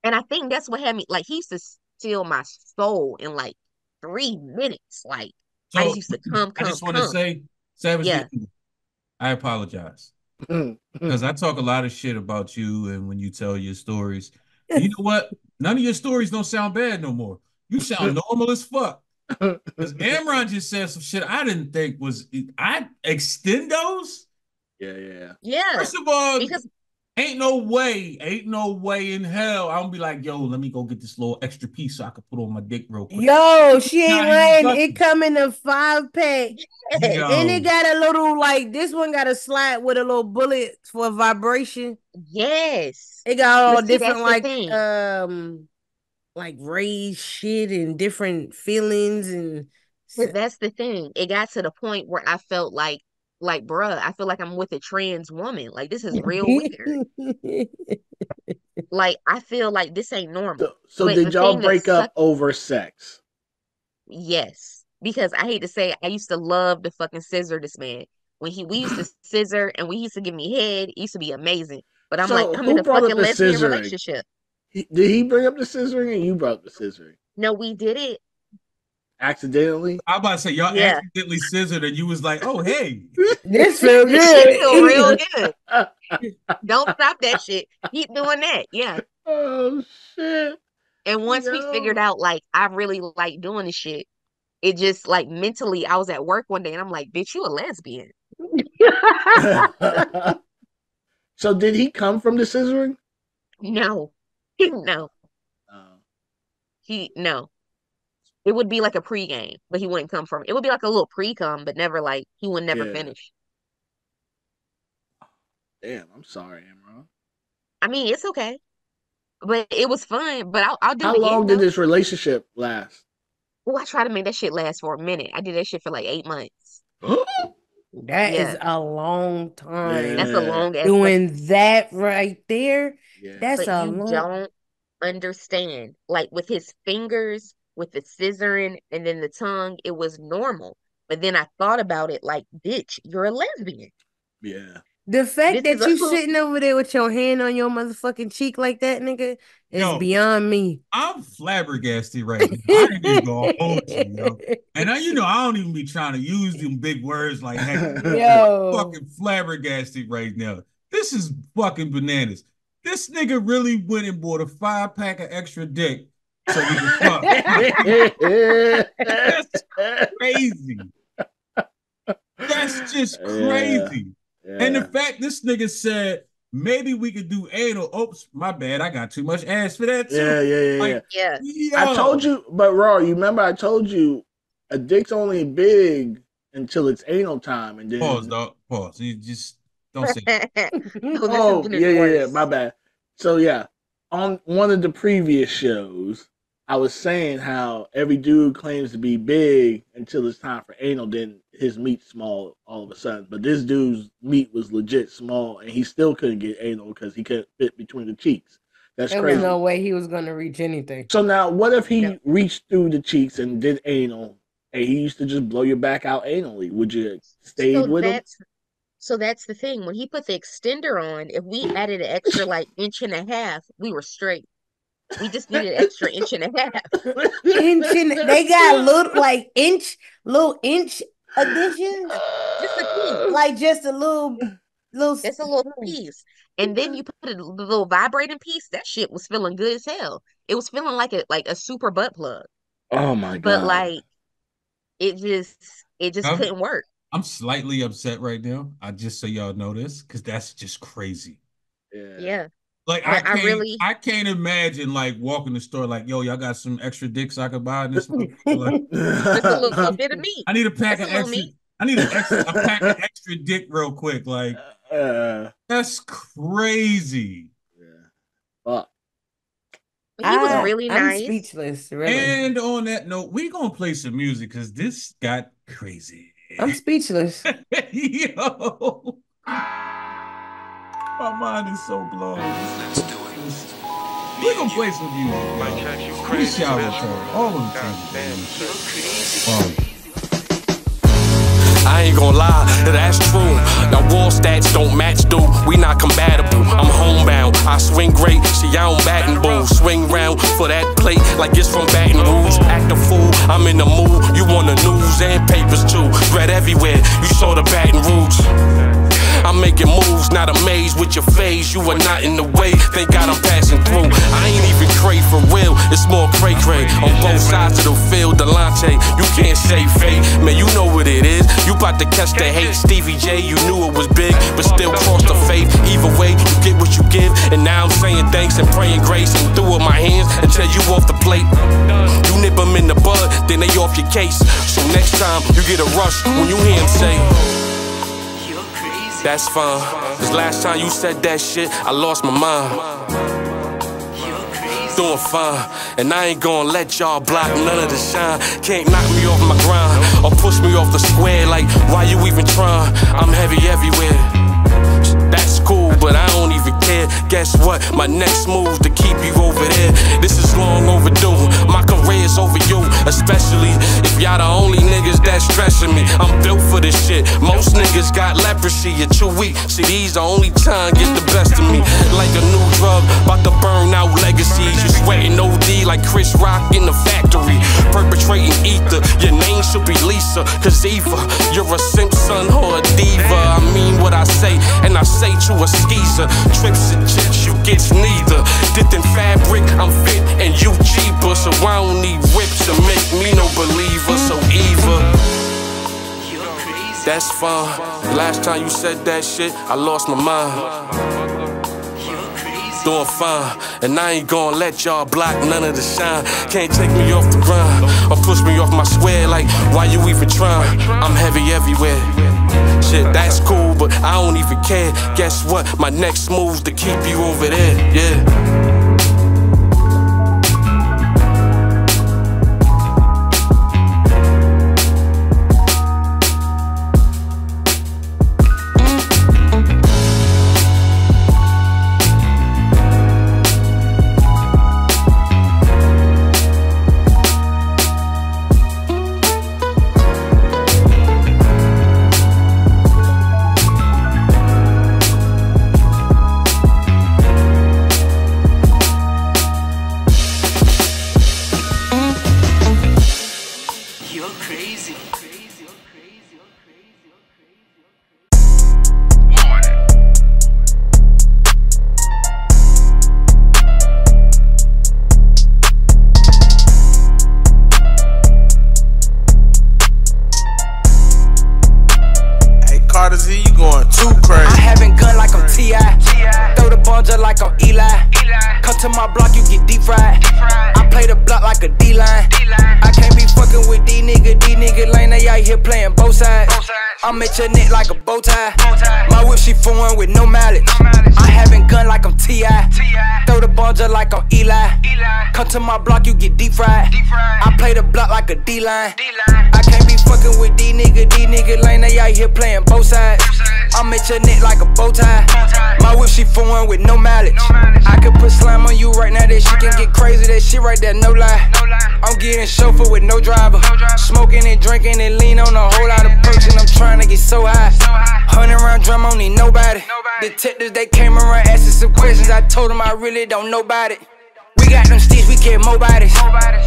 and I think that's what had me like he used to steal my soul in like three minutes. Like I So just used to come, I just want to say, Savage, Yeah. I apologize mm, mm. because I talk a lot of shit about you and when you tell your stories. You know what? None of your stories don't sound bad no more. You sound <laughs> normal as fuck. <laughs> Because Amron just said some shit I didn't think was I extend those. yeah, yeah. yeah, First of all, because ain't no way, ain't no way in hell I'm gonna be like, yo, let me go get this little extra piece so I can put on my dick real quick. Yo, she ain't Nah, lying. It come in a five pack, Yo. and it got a little like this one got a slide with a little bullet for vibration. yes, It got all But see, different that's like thing. um like raised shit and different feelings and that's the thing. It got to the point where I felt like, like, bruh, I feel like I'm with a trans woman. Like this is real weird. <laughs> Like I feel like this ain't normal. So, so did y'all break up over sex? Yes, because I hate to say, it, I used to love to fucking scissor this man. When he we used to scissor and we used to give me head, it used to be amazing. But I'm So, like, I'm in a fucking lesbian scissoring? relationship. He, did he bring up the scissoring and you brought the scissoring? No, we did it. Accidentally? I'm about to say y'all Yeah. accidentally scissored and you was like, oh hey. <laughs> this feel This feel <laughs> good. real <laughs> good. Don't stop that shit. Keep doing that. Yeah. Oh, shit. And once we figured out like I really like doing this shit, it just like mentally I was at work one day and I'm like, bitch, you a lesbian. so did he come from the scissoring? No. no. Oh. He no. It would be like a pregame, but he wouldn't come from it would be like a little pre-cum, but never like he would never Yeah. finish. Damn, I'm sorry, Amron. I mean, it's okay. But it was fun. But I'll I'll do How it again. long did though. this relationship last? Oh, I try to make that shit last for a minute. I did that shit for like eight months. <gasps> That is Yeah. a long time. That's a long ass Doing that right there. yeah. That's but a you long. don't understand. Like with his fingers, with the scissoring, and then the tongue, it was normal. But then I thought about it like, bitch, you're a lesbian. yeah. The fact This that is you a- sitting over there with your hand on your motherfucking cheek like that, nigga, is Yo. beyond me. I'm flabbergasted right now. I ain't even gonna hold you, yo. And I, you know, I don't even be trying to use them big words like heck. <laughs> Yo. fucking flabbergasted right now. This is fucking bananas. This nigga really went and bought a five pack of extra dick so we can fuck. <laughs> That's crazy. That's just Yeah. crazy. And the fact this nigga said maybe we could do anal. Oops, my bad. I got too much ass for that too. yeah, yeah, yeah, Like, yeah. Yeah. I told you, but Raw, you remember I told you a dick's only big until it's anal time, and then Pause, dog. Pause. You just don't say. <laughs> Oh, yeah, yeah, yeah. My bad. So yeah, on one of the previous shows, I was saying how every dude claims to be big until it's time for anal, then his meat's small all of a sudden. But this dude's meat was legit small, and he still couldn't get anal because he couldn't fit between the cheeks. That's There was no way he was gonna reach anything. So now, what if he Yeah. reached through the cheeks and did anal, and he used to just blow your back out anally? Would you stay So with him? so that's the thing. When he put the extender on, if we added an extra like inch and a half, we were straight. We just needed an extra inch and a half. Inch and <laughs> they got little like inch, little inch additions, Just a piece. like just a little, little. It's a little piece. And then mm-hmm. you put a little vibrating piece. That shit was feeling good as hell. It was feeling like a like a super butt plug. Oh my god! But like it just it just Huh? couldn't work. I'm slightly upset right now. I just so y'all know this, because that's just crazy. yeah. Yeah. Like I I can't, really- I can't imagine like walking the store like, yo, y'all got some extra dicks I could buy in this. <laughs> motherfucker? like, Just a little <laughs> bit of meat. I need a pack That's of a extra. meat. I need an extra, a <laughs> pack of extra dick real quick. Like Uh, that's crazy. yeah. Fuck. But he was I- really I'm nice. speechless. Really, And on that note, we're gonna play some music because this got crazy. I'm speechless. Yo, my mind is so blown. Let's do it. We gonna play some music. My yo. check, you We crazy, shall bitch. return. All on the God table. damn, baby. son. Um, I ain't gonna lie, that's true. Now wall stats don't match, dude. We not compatible. I'm homebound. I swing great. See, I don't batting bull. Swing round for that plate like it's from Baton Rouge. Act a fool. I'm in the mood. You want the news and papers too. Read everywhere. You saw the Baton Rouge. I'm making moves, not amazed with your phase. You are not in the way. Thank God I'm passing through. I ain't even cray for real. It's more cray cray on both sides of the field. Delante, you can't say fate. Man, you know what it is. You about to catch the hate. Stevie J, you knew it was big, but still crossed the faith. Either way, you get what you give. And now I'm saying thanks and praying grace and through with my hands and until you off the plate. You nip them in the bud, then they off your case. So next time you get a rush when you hear him say. That's fine. Cause last time you said that shit, I lost my mind. Doing fine, and I ain't gonna let y'all block none of the shine. Can't knock me off my grind or push me off the square. Like, why you even trying? I'm heavy everywhere. But I don't even care. Guess what? My next move to keep you over there. This is long overdue. My career's over you, especially if y'all the only niggas that's stressing me. I'm built for this shit. Most niggas got leprosy, you're too weak. See, these the only time get the best of me. Like a new drug, about to burn out legacies. You sweating OD like Chris Rock in the factory. Perpetrating ether. Your name should be Lisa, cause Eva, you're a Simpson or a diva. I mean what I say, and I say to a skeezer. Trips and chips, you get neither. Dipped in fabric, I'm fit and you cheaper. So I don't need whips to make me no believer. So Eva. That's fine. Last time you said that shit, I lost my mind. Doing fine, and I ain't gonna let y'all block none of the shine. Can't take me off the grind or push me off my square. Like, why you even trying? I'm heavy everywhere. Shit, that's cool, but I don't even care. Guess what? My next move's to keep you over there. Yeah. Hey, Carter Z, you going too I crazy. having gun like I'm T.I. Throw the banja like I'm Eli. Come to my block, you get deep fried. Play the block like a D-line. I can't be fucking with these nigga, these nigga lane, they out here playing both sides. I'm at your neck like a bow tie. My whip, she foreign with no mileage. I having gun like I'm T.I. Throw the banja like I'm Eli. Come to my block, you get deep fried. I play the block like a D-line. I can't be fucking with these nigga, these nigga lane, they out here playing both sides. I'm at your neck like a bow tie. My whip, she foreign with no mileage. I could put slime on you right now, that shit can get crazy. That shit right there, no lie. I'm getting chauffeur with no driver. Smoking and drinking and lean on a whole lot of perks, and I'm trying to get so high. Hundred round drum, don't need nobody. Detectives, they came around asking some questions. I told them I really don't know about it. We got them sticks, we get more bodies.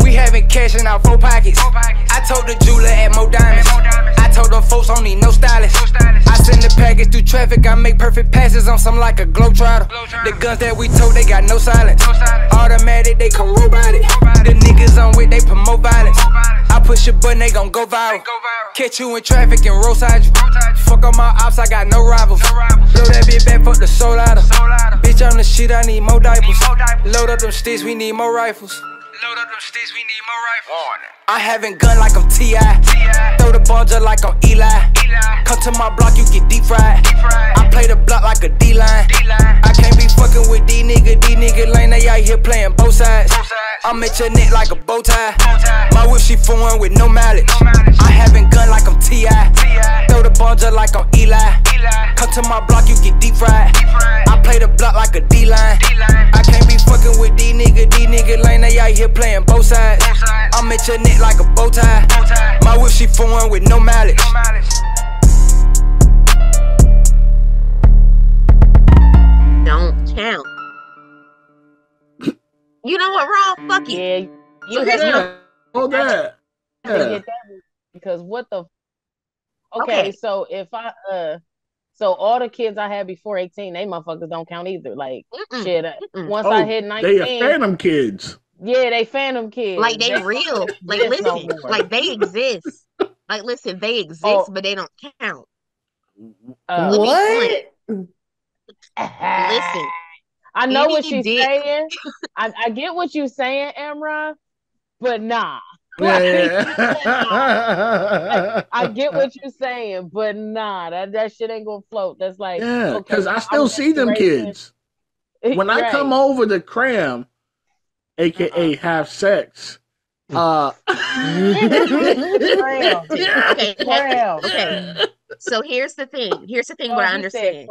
We having cash in our four pockets. I told the jeweler at Mo Diamonds. I told them folks don't need no stylist. I send the package through traffic. I make perfect passes on some like a globetrotter. The guns that we told, they got no silence. Automatic, they come robotic. The niggas I'm with, they promote violence. I push a button, they gon' go viral. Catch you in traffic and roadside you. Fuck on my ops, I got no rivals. Blow that bitch back, fuck the soul out of. Bitch on the shit, I need more diapers. Load up them sticks, we need more rifles. Load up them sticks, we need more rifles. I having gun like I'm T.I. Throw the ball just like I'm Eli. Come to my block, you get deep fried. I play the block like a D-line. I can't be fucking with these niggas, these niggas lame, they out here playing both sides. I'm at your neck like a bow tie. My whip, she foreign with no mileage. I having gun like I'm T.I. Throw the ball just like I'm Eli. Come to my block, you get deep fried. I play the block like a D-line. I can't be fucking with these niggas, these niggas lame, they out here playing both sides. I'm at your neck like a bow tie. My whip, she foreign with no mileage. Don't count. You know what, Ron? Fuck it. Yeah, you So here's have my- Yeah, all that. Yeah. get that because what the okay, Okay. so if I uh so all the kids I had before 18, they motherfuckers don't count either. Like Mm-mm. shit. uh, Mm-mm. Once Oh, I hit 19, they 19, are Phantom kids. Yeah, they phantom kids. Like they They real. Like exist no listen. Like they exist. Like listen, they exist, Oh. but they don't count. Uh, What? Listen. I know what Any she's dick. saying. I, I get what you're saying, Amra, but nah. <laughs> Yeah, yeah. <laughs> I get what you're saying, but nah, that, that shit ain't gonna float. That's like Yeah, okay, because I I'm still see them kids. When I <laughs> come over to cram, aka Uh-uh. have sex, uh <laughs> Cram. Okay. Cram. Okay. So here's the thing. Here's the thing Oh, what I understand.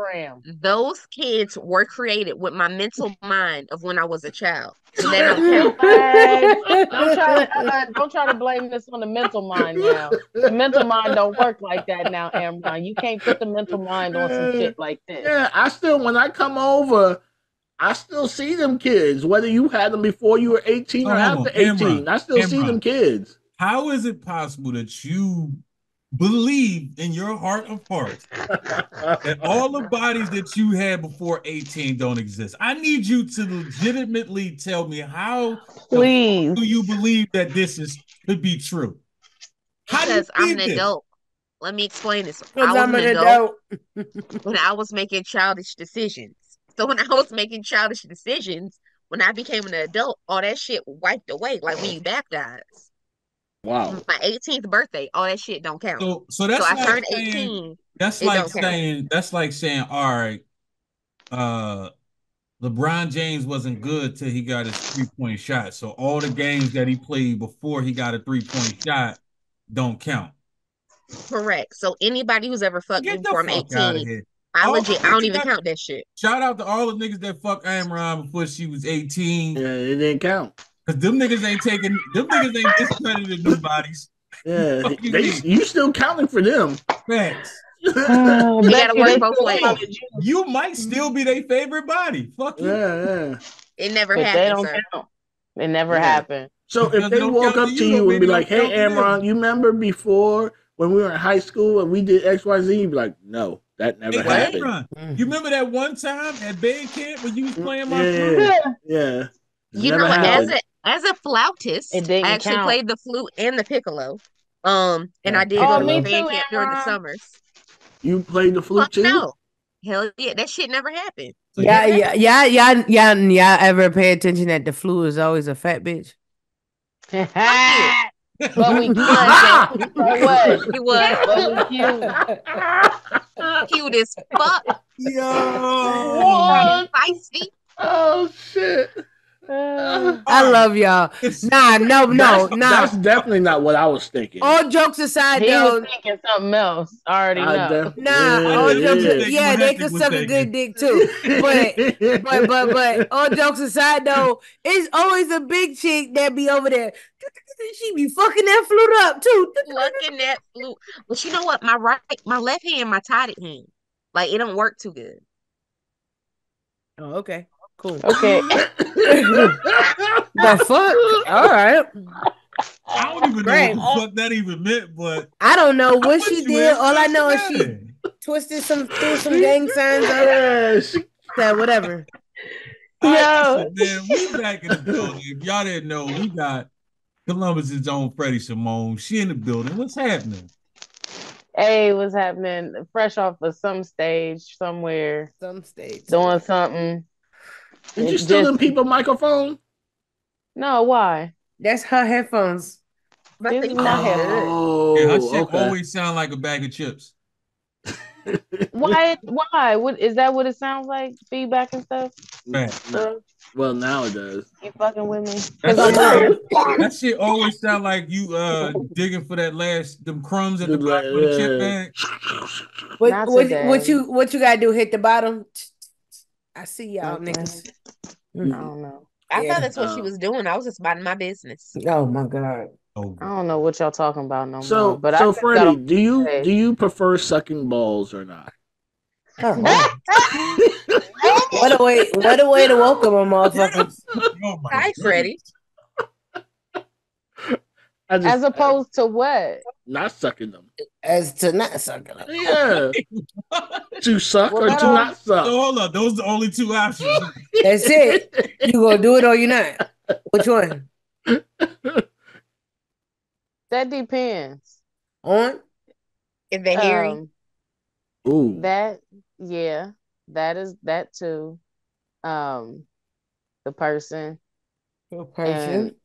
Those kids were created with my mental mind of when I was a child. So <laughs> they don't count. Hey, don't try to uh, don't try to blame this on the mental mind now. The mental mind don't work like that now, Amron. You can't put the mental mind on some shit like this. yeah, I still when I come over, I still see them kids. Whether you had them before you were 18 or Oh, hold after on, 18, Amron, I still see them kids. How is it possible that you believe in your heart of hearts <laughs> that all the bodies that you had before 18 don't exist? I need you to legitimately tell me how Please. do you believe that this is could be true? How do you Because I'm an this? adult. Let me explain this. I was I'm an an adult adult. when I was making childish decisions. <laughs> So when I was making childish decisions, when I became an adult, all that shit wiped away. Like when you baptize. Wow. My 18th birthday, all that shit don't count. So so that's So that's I like turned saying 18. that's like don't count. saying that's like saying all right, uh LeBron James wasn't good till he got his three point shot. So all the games that he played before he got a three point shot don't count. Correct. So anybody who's ever fucked Get the before I'm fuck out of 18, here. I Oh, legit I don't even got- count that shit. Shout out to all the niggas that fuck Amron before she was 18. Yeah, it didn't count. Cause them niggas ain't taking them niggas ain't discredited them bodies. Yeah, you they, you still counting for them. Thanks. Oh, You gotta you work both ways. you, You might still be their favorite body. Fuck you. Yeah, yeah. It never but they happened, don't sir. count. It never Yeah. happened. So Because if they they walk up to to you, you and be like, "Hey, count to them." Amron, you remember before when we were in high school and we did X, Y, Z?" You'd be like, "No, that never Hey, happened." Amron, you remember that one time at band camp when you was playing my Yeah, flute? yeah, yeah. You Never know, what, as a as a flautist, I actually count. played the flute and the piccolo. Um, and Yeah, I did Oh, go to band too, camp during the summers. You played the flute Fuck too? no. Hell yeah, that shit never happened. So Yeah, you- yeah, yeah, yeah, yeah. Y'all ever pay attention that the flu is always a fat bitch? <laughs> but we cute. but what? He was But we <laughs> cute. cute as fuck. Yo. What? Feisty. Oh shit! Uh, <sighs> I love y'all. Nah, no, no, that's, nah. That's definitely not what I was thinking. All jokes aside, he though, was thinking something else. I already I know. def- Nah, yeah, all yeah. jokes. Yeah, they What could was suck a good dick too. But but but but all jokes aside though, it's always a big chick that be over there. She be fucking that flute up too. Fucking that flute. But you know what? My right, my left hand, my tied hand. Like it don't work too good. Oh, okay. Cool. Okay. <coughs> The fuck? All right. I don't even Great. know what that even meant, but I don't know what she did. in. All I know is she twisted some threw some gang signs on Yeah, she- whatever. All right, Yo. listen, man, we back in the building. If y'all didn't know, we got Columbus's on Freddie Simone. She in the building. What's happening? Hey, what's happening? Fresh off of some stage somewhere, Some states. doing something. Did you It steal just- them people microphone? No, why? That's her headphones. My This is not sound him. Oh, Yeah, her shit okay. always sound like a bag of chips. Why? Why? What is that? What it sounds like? Feedback and stuff. Fact. Bro, Well, now it does. you fucking with me? That 'Cause I'm shit, that shit always sound like you uh digging for that last them crumbs at the Good bottom of the chip bag. What what, what you what you gotta do? Hit the bottom. I see y'all Okay. niggas. I don't know. I Yeah. thought that's what she Oh. was doing. I was just minding my business. Oh my god. Oh, I don't know what y'all talking about no So, more. But I so just got Freddie, do you do you prefer sucking balls or not? Oh, <laughs> what a way! What a way to welcome a motherfucker. <laughs> oh my Hi, goodness. Freddie. <laughs> Just as opposed to what? not sucking them. As to not sucking them. Yeah, to suck Well, or that to all- not suck. So hold up, those are the only two options. That's it. You gonna do it or you not? Which one? That depends. On? If they hear you. Um, Ooh, that yeah, that is that too. Um, the person The Person.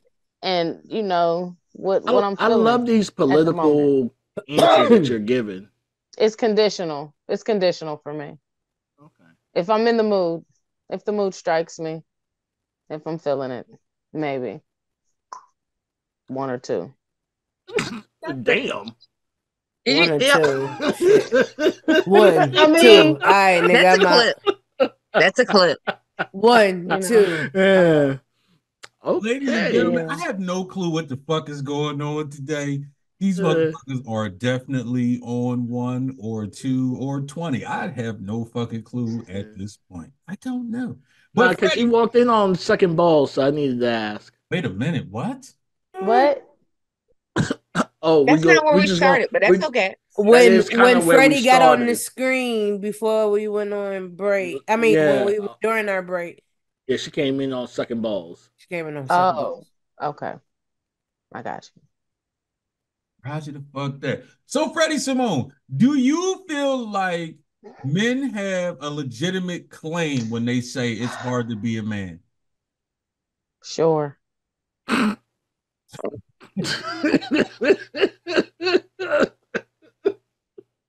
and you know what I, what I'm I love these the political answers that you're <coughs> giving. It's conditional. It's conditional for me. Okay. If I'm in the mood, if the mood strikes me, if I'm feeling it, maybe one or two. <laughs> Damn. One or yeah, two. <laughs> One, I mean, two. All right, nigga. that's a I'm out. clip. That's a clip. One, know. two. yeah. Ladies and gentlemen, Yeah. I have no clue what the fuck is going on today. These Uh. are definitely on one or two or 20. I have no fucking clue at this point. I don't know. But Because Freddie- she walked in on second ball, so I needed to ask. wait a minute, what? What? Oh, That's we go, not where we, just started, gonna- but that's we- okay. When is kinda when where Freddie got on the screen before we went on break. I mean, Yeah. when we were during our break, Yeah, she came in on second balls. she came in on second Oh, ball. okay. I got you. Roger the fuck that. So, Freddie Simone, do you feel like men have a legitimate claim when they say it's hard to be a man? Sure. <laughs>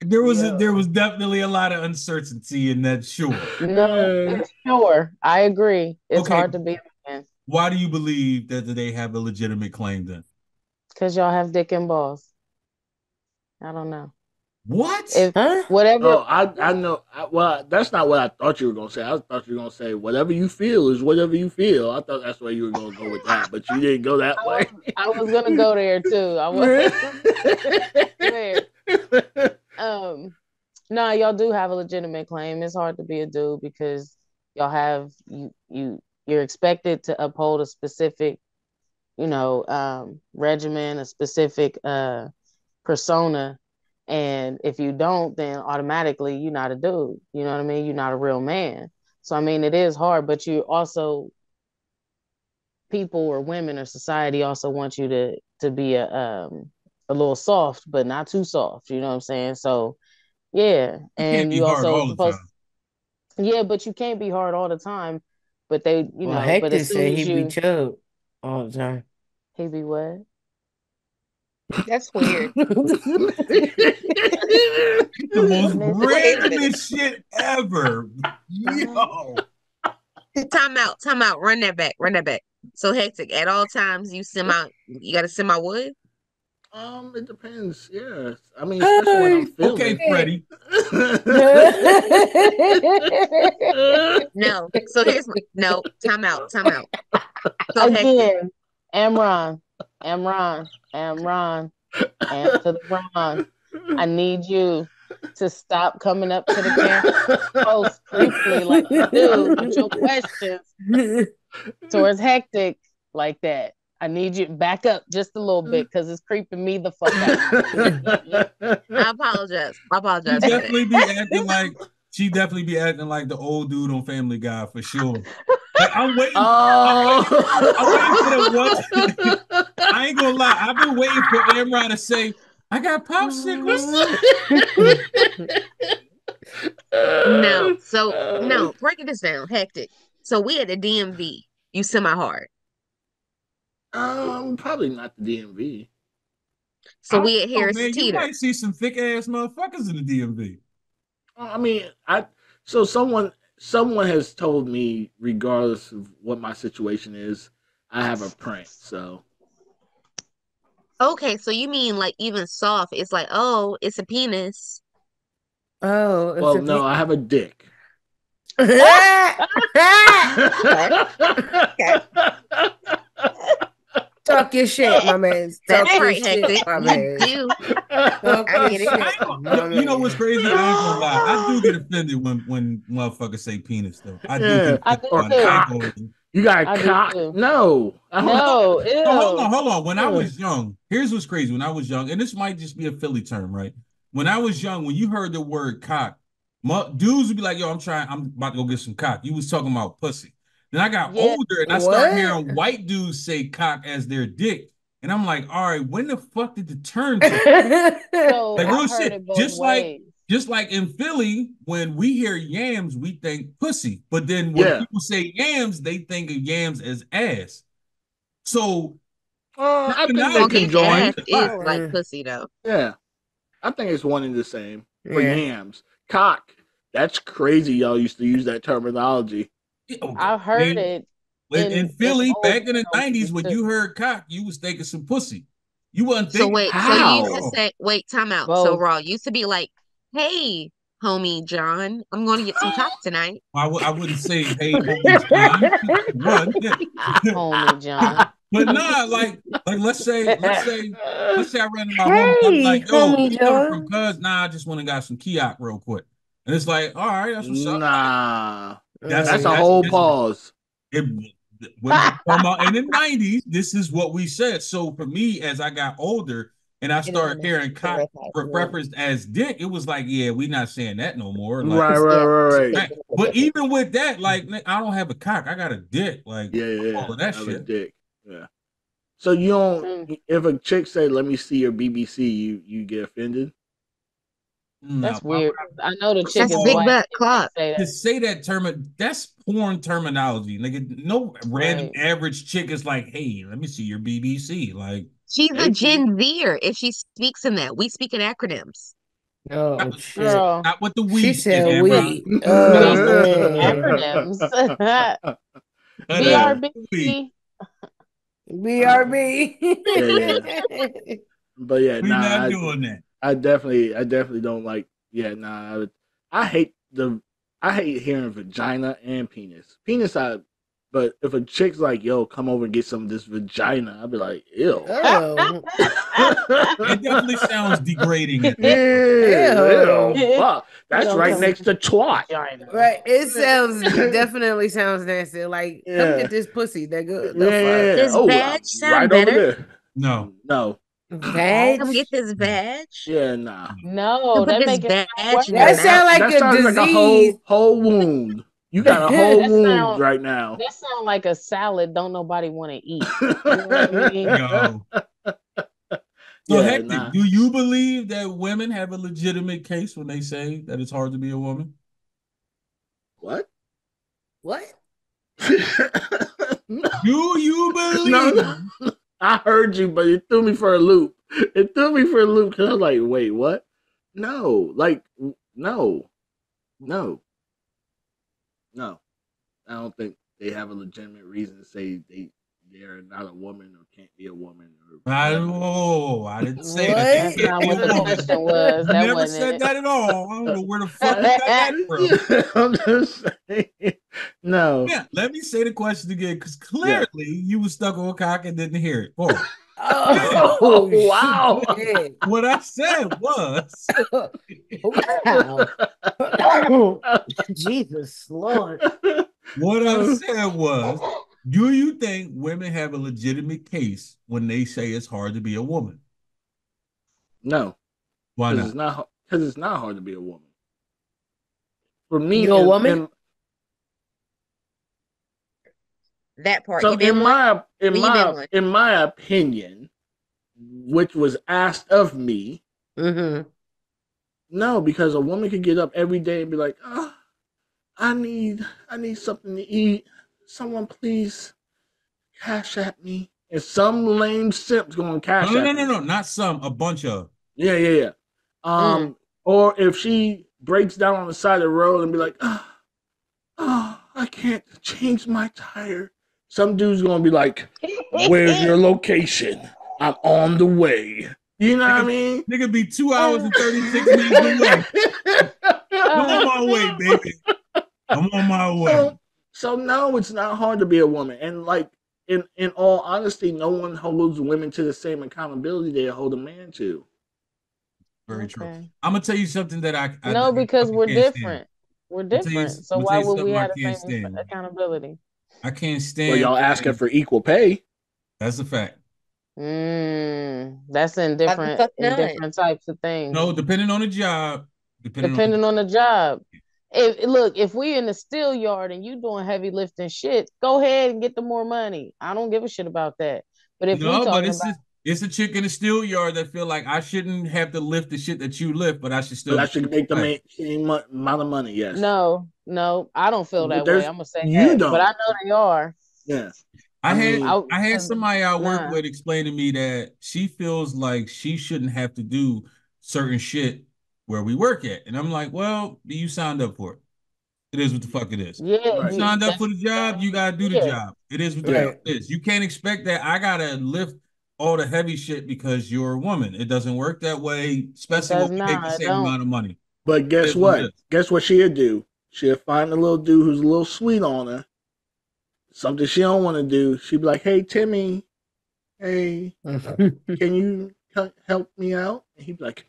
There was Yeah. a, there was definitely a lot of uncertainty in that. Sure. No, sure. I agree. It's Okay. hard to be a man Why do you believe that they have a legitimate claim then? because y'all have dick and balls. I don't know. What? If Huh? whatever Oh, I I know. I, well, that's not what I thought you were gonna say. I thought you were gonna say whatever you feel is whatever you feel. I thought that's where you were gonna go with that, but you didn't go that I way. was, I was gonna go there too. I was Weird. um no, y'all do have a legitimate claim. It's hard to be a dude because y'all have you you you're expected to uphold a specific, you know, um regimen, a specific uh persona. And if you don't, then automatically you're not a dude. You know what I mean? You're not a real man. So I mean it is hard, but you also people or women or society also want you to to be a um a little soft, but not too soft. You know what I'm saying? So yeah, can't and be you also supposed time. yeah, but you can't be hard all the time. But they, you well, know, Hector but as soon said as he you, be chub all the time. he be what? That's weird. <laughs> the most Wait randomest shit ever. Yo. Time out, time out. Run that back, run that back. So hectic. At all times, you send my, you got to send my wood. Um, it depends. Yeah, I mean, especially when I'm feeling. Okay, Freddie. No. So here's my, no. Time out, time out. So hectic. Again, Amron, Amron, Amron, answer the Ron. I need you to stop coming up to the camera post creepily like you do with your questions towards hectic like that. I need you back up just a little bit because it's creeping me the fuck out. <laughs> I apologize. I apologize. that. definitely be acting like she definitely be acting like the old dude on Family Guy for sure. Like, I'm waiting. I'm waiting for the one. <laughs> I ain't gonna lie. I've been waiting for Amron to say, "I got popsicles." <laughs> No. So no. Breaking this down. Hectic. So we at the DMV. You semi hard. Um, probably not the DMV. So we at Oh, Harris man, you might see some thick ass motherfuckers in the DMV. I mean, I so someone someone has told me, regardless of what my situation is, I have a print. So Okay, so you mean like even soft? It's like, oh, it's a penis. Oh, it's well, a no, I have a dick. <laughs> <laughs> <laughs> Talk your shit, my man. Talk That's your right, shit, Hectic. my You man. do. I your get it. shit, I ain't gonna- my you, you know what's crazy? I ain't gonna lie. I do get offended when when motherfuckers say penis though. I do. Yeah. Get I do offended. too. I ain't gonna- You got I a cock? No. No, <laughs> ew. No, hold on, hold on. When I was young, here's what's crazy. When I was young, and this might just be a Philly term, right? When I was young, when you heard the word cock, mu- dudes would be like, "Yo, I'm trying. I'm about to go get some cock." You was talking about pussy. Then I got Yeah. older and I started What? hearing white dudes say cock as their dick, and I'm like, "All right, when the fuck did the turn?" <laughs> to So Like, real shit. it both Just like- Just like in Philly, when we hear yams, we think pussy. But then when Yeah. people say yams, they think of yams as ass. So Uh, I think Now they you can join. ass is like pussy though. Yeah. I think it's one and the same for Yeah. yams. Cock. That's crazy. Y'all used to use that terminology. Oh, I've heard Man, it. In, in- in Philly, in back in the nineties, when you heard cock, you was thinking some pussy. You wasn't So thinking. wait, so you How? used to say, wait, time out. So Both. raw used to be like, hey, homie John, I'm going to get some cock <gasps> tonight. I, w- I wouldn't say, <laughs> hey, homie John. <laughs> Homie <laughs> John. But nah, like, like let's say, let's say, let's say I ran into my Hey, homie. I'm like, yo, homie you John. from cuz? Nah, I just went and got some Kiosk real quick. And it's like, all right, that's what's up. Nah. That's- That's a that's- whole that's- pause. It, when we <laughs> talking about in the nineties, this is what we said. So for me, as I got older and I started hearing cock re- referenced as dick, it was like, yeah, we're not saying that no more. Like, Right, right, right, right. Right. But even with that, like, I don't have a cock, I got a dick. Like, Yeah, yeah, yeah. all of that I have a shit. dick. Yeah. So you don't if a chick say, "Let me see your BBC," you you get offended? No, That's weird. I know the chick That's is big white. butt and cock. they say to say that term, that's porn terminology. Like, no random Right. average chick is like, hey, let me see your BBC. Like, She's a Gen Zer if she speaks in that. We speak in acronyms. Oh not, shit. Girl, <laughs> not with the we. She said shit, we. man. Acronyms. But, BRB. BRB. But yeah, we nah, not I, doing that. I definitely, I definitely don't like. Yeah, nah, I, would- I hate the, I hate hearing vagina and penis. Penis, I. But if a chick's like, "Yo, come over and get some of this vagina," I'd be like, "Ew." oh. <laughs> <laughs> It definitely sounds degrading. <laughs> Ew, Ew. ew, fuck. That's Don't right next to twat. Right. It sounds definitely sounds nasty. Like, Yeah. come get this pussy, nigga. Yeah, yeah, yeah. Does Oh, vag sound right better? over there. No. No. Vag. Come get this badge. Yeah, nah. No, Come put that this make it badge That your sound like that a sounds like a disease. whole whole wound. You got a whole That wound sound- right now. That sound like a salad. Don't nobody want to eat. <laughs> You know I mean? So Yeah, Hectic, nah. do you believe that women have a legitimate case when they say that it's hard to be a woman? What? What? Do you <laughs> believe? no, I heard you, but it threw me for a loop. It threw me for a loop because I was like, wait, what? No, like, no, no, no. I don't think they have a legitimate reason to say they they're not a woman or can't be a woman. Or I oh, I didn't say What? that. That's not what the <laughs> question was. That never said it. that at all. I don't know where the <laughs> fuck you got that from. <laughs> I'm just saying. No. Yeah, let me say the question again because clearly you were stuck on a cock and didn't hear it. Boy, Oh, wow. shit. what I said was Wow. Jesus Lord. what I said was, do you think women have a legitimate case when they say it's hard to be a woman? No. Why Because not? it's not because it's not hard to be a woman. For me, You a woman? in- That part. so you been in one? my in you my in my opinion, which was asked of me, Mm-hmm. no, because a woman could get up every day and be like, oh, I need I need something to eat. Someone please cash at me. And some lame simp's going to cash No, no, no, no, no, not some, a bunch of. Yeah, yeah, yeah. Um, mm. or if she breaks down on the side of the road and be like, oh, oh I can't change my tire. Some dude's gonna be like, Where's your <laughs> location? I'm on the way. You know what I mean? Nigga be two hours and 36 minutes away. <laughs> I'm on my way, baby. I'm on my way. So, so no, it's not hard to be a woman. And like in in all honesty, no one holds women to the same accountability they hold a man to. Very true. I'm gonna tell you something that I, I No, I because fucking we're can't stand. different. We're tell you- different. So why would we have the same stand. accountability? I can't stand. Well, y'all asking for equal pay. That's a fact. Mm, that's in different fuck in different types of things. No, depending on the job, depending, depending on on the job. If look, if we in the steel yard and you doing heavy lifting shit, go ahead and get the more money. I don't give a shit about that. But if we no, but talking it's about a, it's a chick in the steel yard that feel like I shouldn't have to lift the shit that you lift, but I should still. But I should make the Right. same amount of money. Yes. no, no, I don't feel that way. I'm gonna say you that, don't. but I know they are. Yeah. I I had I- I had somebody I work Nah. with explain to me that she feels like she shouldn't have to do certain shit where we work at, and I'm like, well, you signed up for it. It is what the fuck it is. Yeah, Right. You you- signed up for the job, you gotta do the Yeah. job. It is what the Right. fuck it is. You can't expect that I gotta lift all the heavy shit because you're a woman. It doesn't work that way, especially does when we make the same don't. amount of money. But guess Is what it what? is. Guess what she'll do? She'll find a little dude who's a little sweet on her. Something she don't want to do. She'll be like, "Hey, Timmy, hey, <laughs> can you help me out?" And he'd be like,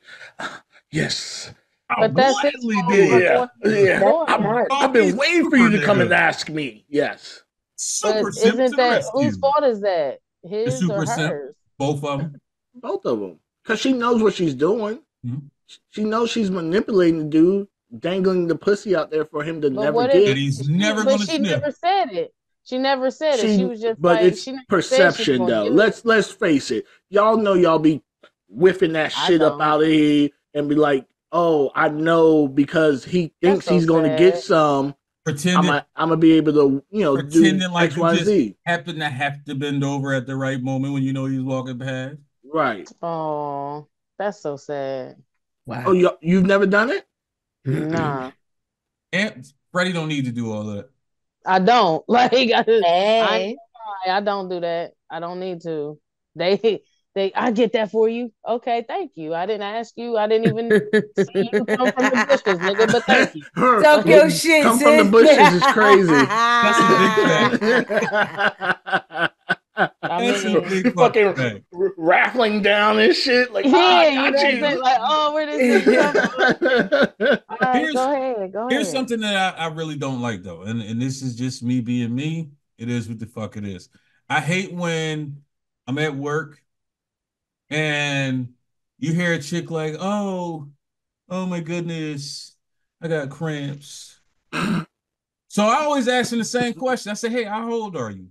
"Ah, "Yes, But that's his gladly fault do for it. yeah, going yeah. I'm- I've been waiting for you to come and ask me." Yes, Super But simp isn't that whose fault is that? His super or simp. hers? Both of them. <laughs> both of them, because she knows what she's doing. Mhm. She knows she's manipulating the dude, dangling the pussy out there for him to But never get. if- he's never but gonna she sniff. never said it. She never said it. She was just but like it's she never said she was perception though. Let's let's face it. Y'all know y'all be whiffing that shit up out of here and be like, "Oh, I know because he thinks so he's going to get some. I'm Pretending I'm gonna be able to, you know, do Pretending like X, you Y, just- happen to have to bend over at the right moment when you know he's walking past. Right. Oh, that's so sad. wow. Oh, you you've never done it? Nah, And Freddie don't need to do all that. I don't. <laughs> Like I, Hey. I, I don't do that. I don't need to. They they I get that for you. Okay, thank you. I didn't ask you. I didn't even see you come from the <laughs> bushes, nigga. But thank you. <laughs> Her- Talk your shit, Come from the bushes is crazy. <laughs> That's a mean, big fuck Fucking fact. r- rattling down and shit. Like, yeah, ah, you know I what I'm got saying? Like, oh, where does this come from? All right, Here's- go ahead, go Here's ahead. something that I, I really don't like though, and, and this is just me being me. It is what the fuck it is. I hate when I'm at work and you hear a chick like, "Oh, oh my goodness, I got cramps." <clears throat> so I always ask them the same question. I say, "Hey, how old are you?"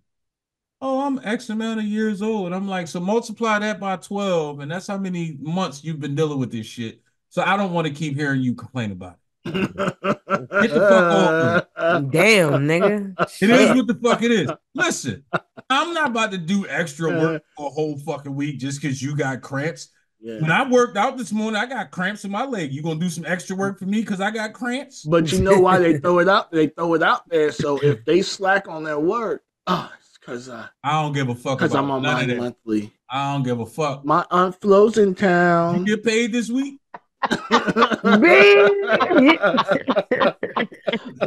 Oh, I'm X amount of years old. I'm like, so multiply that by 12, and that's how many months you've been dealing with this shit. So I don't want to keep hearing you complain about it. Get the fuck off Damn, nigga. It is what the fuck it is. Listen, I'm not about to do extra work for a whole fucking week just because you got cramps. Yeah. When I worked out this morning, I got cramps in my leg. You gonna do some extra work for me because I got cramps? But you know why they throw it out? They throw it out there. So if they slack on their work, oh, it's because uh, I don't give a fuck because I'm on my monthly. I don't give a fuck. My aunt flows in town. You get paid this week?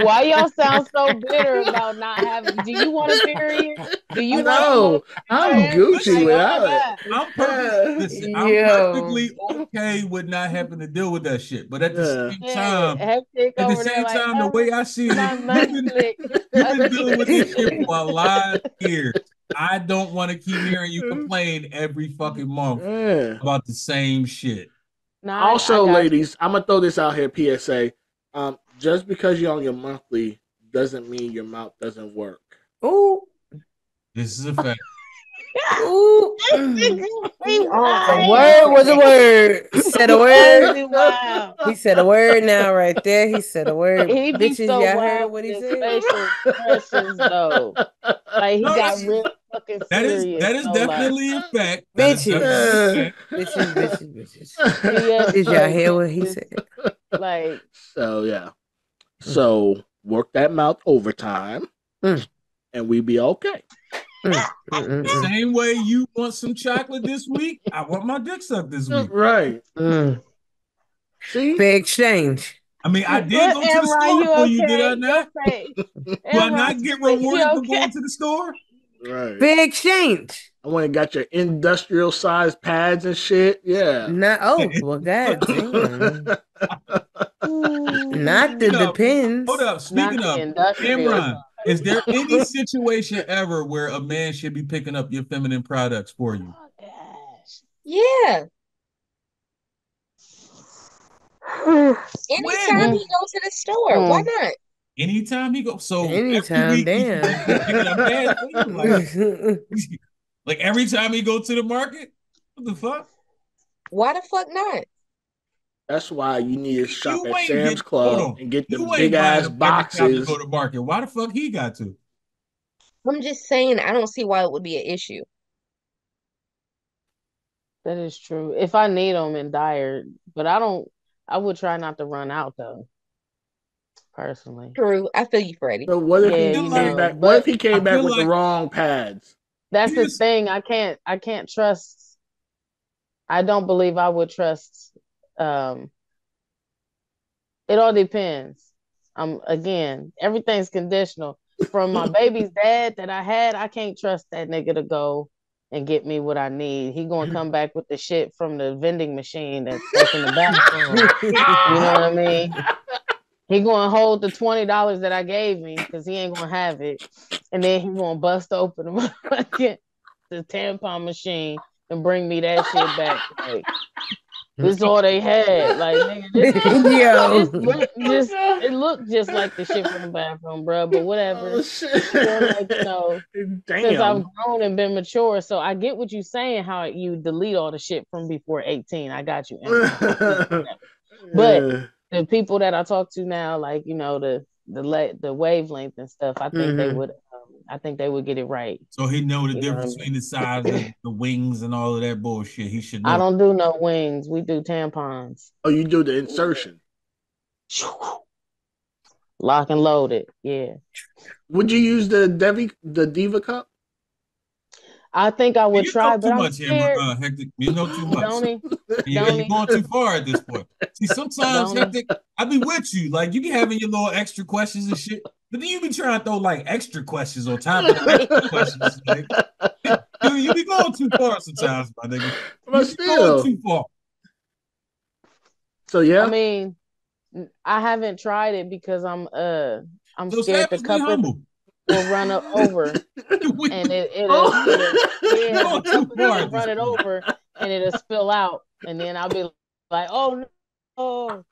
Why y'all sound so <laughs> bitter about not having? Do you want a period? Do you want? no, I'm Gucci without it. I'm perfect. Listen, I'm perfectly okay with not having to deal with that shit. But at the Yeah. same time, hectic at the over there, same like, time, the oh, way I see it, you've been, you've been dealing with this shit for a lot of years. I don't want to keep hearing you mm-hmm. complain every fucking month Yeah. about the same shit. Nah, I- Also, I got you. ladies, I'm gonna throw this out here. PSA: um, Just because you're on your monthly doesn't mean your mouth doesn't work. Ooh, This is a fact. Ooh. He A word was a word. He said a word. He. He said a word now right there. He said a word. He be Bitches, so y'all heard what he said? facial expressions though. Like he No, got real fucking That is serious. that is so, like, definitely a fact. That is Bitches. definitely a fact. Bitches, bitches, bitches. yes, Did y'all hear what he said? Like So yeah. So work that mouth overtime, Mm. and we be okay. <laughs> Mm, mm, mm, The same way you want some chocolate this week, I want my dick sucked this week. Right. mm. See. Fair exchange. I mean, I did go to the store you for you, did I okay? not? Your. Do I not get you rewarded for going to the store? Right. Fair exchange. I went and got your industrial size pads and shit. Yeah. Not oh <laughs> well god damn. <laughs> Not the Hold up. depends. Hold up. Speaking the of, industrial. Cameron, is there any situation ever where a man should be picking up your feminine products for you? Oh, gosh. Yeah. Anytime When? he goes to the store, why Mm. not? Anytime he goes. So Anytime, every week damn. picking up pads for you? Like, <laughs> like every time he go to the market? What the fuck? Why the fuck not? That's why you need to shop You at Sam's get- Club and get the big ass them every time boxes. go to market. Why the fuck he got to? I'm just saying, I don't see why it would be an issue. That is true. If I need them in dire, but I don't. I would try not to run out though. Personally, True. I feel you, Freddie. So what if Yeah, he came know, back? What if he came back feel with the wrong pads? that's the Here's- thing. I can't. I can't trust. I don't believe I would trust. Um, it all depends. I'm again, everything's conditional. From my <laughs> baby's dad that I had, I can't trust that nigga to go and get me what I need. He gonna come back with the shit from the vending machine that's, that's in the bathroom. You know what I mean? He gonna hold the twenty dollars that I gave me because he ain't gonna have it, and then he gonna bust open the <laughs> the tampon machine and bring me that shit back. Like this is all they had. Like nigga, this, <laughs> Yo. this look just it looked just like the shit from the bathroom, bro. But whatever. Oh, shit. Feel like, you know, since I've grown and been mature, so I get what you're saying. How you delete all the shit from before 18. I got you. <laughs> But- Yeah. the people that I talk to now, like you know the the la- the wavelength and stuff, I think they Mhm. would. I think they would get it right. So he know the You difference what I mean? between the size of <laughs> the wings and all of that bullshit. He should know. I don't do no wings. We do tampons. oh, you do the insertion. <laughs> Lock and load it. Yeah. Would you use the Devi the Diva cup? I think I would you try, know but too I'm much, Emma, scared. uh, Hectic. You know too much. Don't he? <laughs> You, Don't you're going too far at this point. See, sometimes Don't? Hectic, I be with you. Like you be having your little extra questions and shit, but then you be trying to throw like extra questions on top of the extra <laughs> questions. Like, you, you be going too far sometimes, my nigga. You be going still. too far. So yeah. I mean, I haven't tried it because I'm uh I'm So scared the Savage, cup will run it over <laughs> and it it'll, Oh. it'll yeah, <laughs> You're the too cup far will run it over and it'll spill out and then I'll be like, oh no.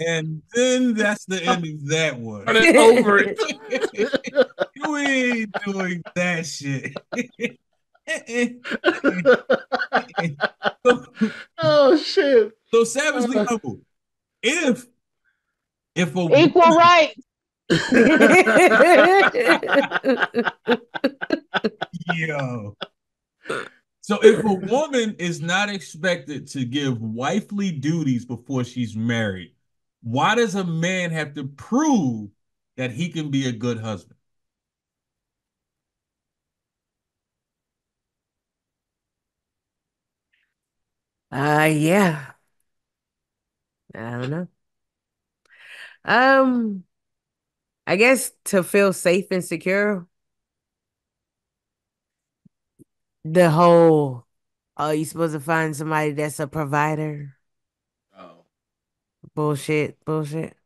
And then that's the end of that one. Run it over it. <laughs> <laughs> you ain't doing that shit. so, <laughs> oh shit. so savagely humble. If if a Equal right. yo. So if a woman is not expected to give wifely duties before she's married, why does a man have to prove that he can be a good husband? Uh yeah. I don't know. Um, I guess to feel safe and secure. The whole, oh, you supposed to find somebody that's a provider. Bullshit, bullshit.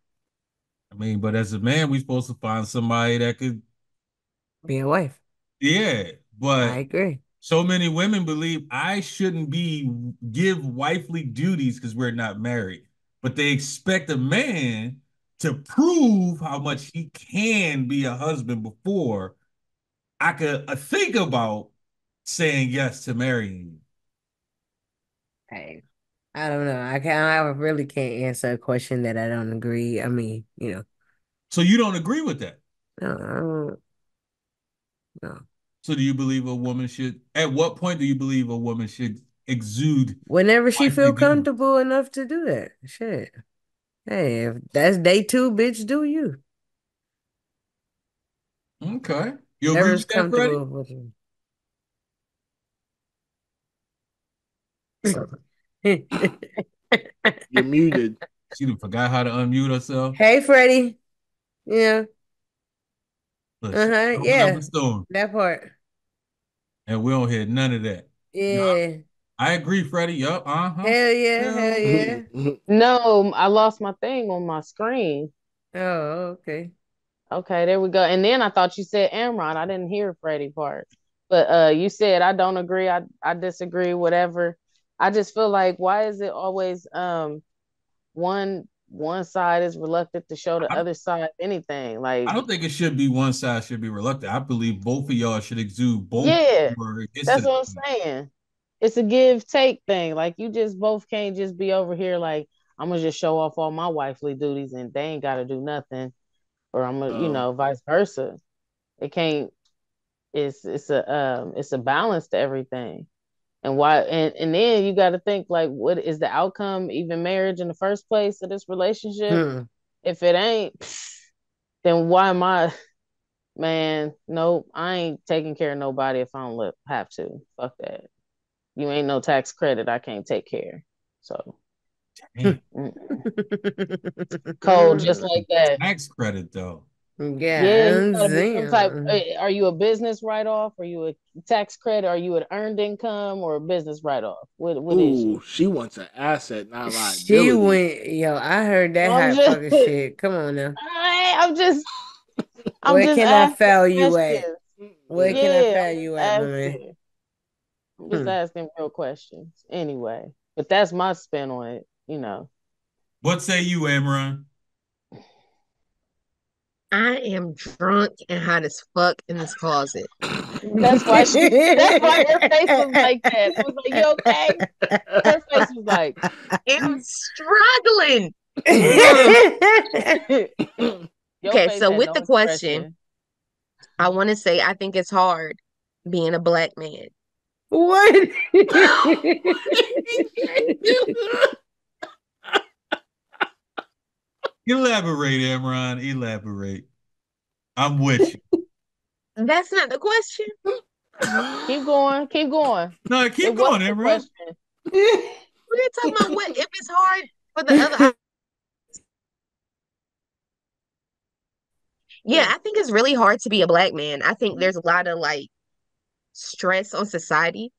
I mean, but as a man, we're supposed to find somebody that could, Be a wife. yeah. But I agree. so many women believe I shouldn't be give wifely duties because we're not married, but they expect a man to prove how much he can be a husband before I could uh, think about saying yes to marrying you. Hey, I don't know. I can't. I really can't answer a question that I don't agree. I mean, you know, So you don't agree with that? no, No. So do you believe a woman should? At what point do you believe a woman should exude? Whenever she feel comfortable enough to do that, shit. Hey, if that's day two, bitch, do you? Okay, you agree with that, Freddie? with you. You're muted. She forgot how to unmute herself. Hey, Freddie. Yeah. Look, Uh-huh, yeah. storm, That part. and we don't hear none of that. Yeah. I agree, Freddie. Yup. Uh huh. Hell yeah. Hell yeah. <laughs> No, I lost my thing on my screen. Oh, okay. Okay, there we go. And then I thought you said Amron. I didn't hear Freddie part. But uh you said I don't agree, I I disagree, whatever. I just feel like why is it always um one one side is reluctant to show the I- other side anything? Like I don't think it should be one side should be reluctant. I believe both of y'all should exude both. Yeah, That's what I'm saying. It's a give take thing. Like you just both can't just be over here like I'm gonna just show off all my wifely duties and they ain't gotta do nothing. Or I'm gonna, you Oh. know, vice versa. It can't it's it's a um it's a balance to everything. And why and, and then you gotta think like what is the outcome even marriage in the first place of this relationship? Hmm. If it ain't, then why am I man, nope, I ain't taking care of nobody if I don't let, have to. Fuck that. You ain't no tax credit, I can't take care. So cold just <laughs> like that. Tax credit though. Yeah, Yeah, you gotta be some type. eh, Are you a business write off? Are you a tax credit? Are you an earned income or a business write off? What what is Ooh, you? she wants an asset, not a She went, yo, I heard that I'm hot just- fucking shit. Come on now. I, I'm just. I'm Where just can I asking foul you at? Where can I Yeah, foul I'm you at, man? I'm just Hmm. asking real questions. Anyway, but that's my spin on it. You know. What say you, Amron? I am drunk and hot as fuck in this closet. That's why she. That's why her face was like that. I was like, "You okay?" Her face was like, I'm struggling. Okay, so with no the question, expression. I want to say I think it's hard being a black man. What? <laughs> <laughs> Elaborate, Amron. Elaborate. I'm with you. <laughs> That's not the question. Keep going, keep going. No, keep was going, the Amron. question. We're talking about what if it's hard for the other. <laughs> Yeah, I think it's really hard to be a black man. I think there's a lot of like stress on society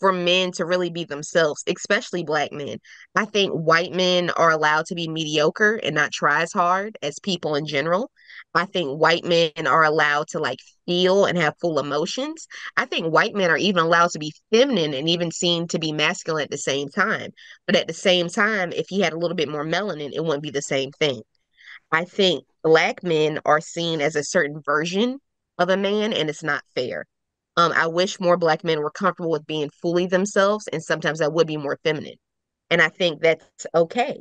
for men to really be themselves, especially black men. I think white men are allowed to be mediocre and not try as hard as people in general. I think white men are allowed to like feel and have full emotions. I think white men are even allowed to be feminine and even seen to be masculine at the same time. But at the same time, if he had a little bit more melanin, it wouldn't be the same thing. I think black men are seen as a certain version of a man, and it's not fair. Um, I wish more black men were comfortable with being fully themselves, and sometimes that would be more feminine. And I think that's okay.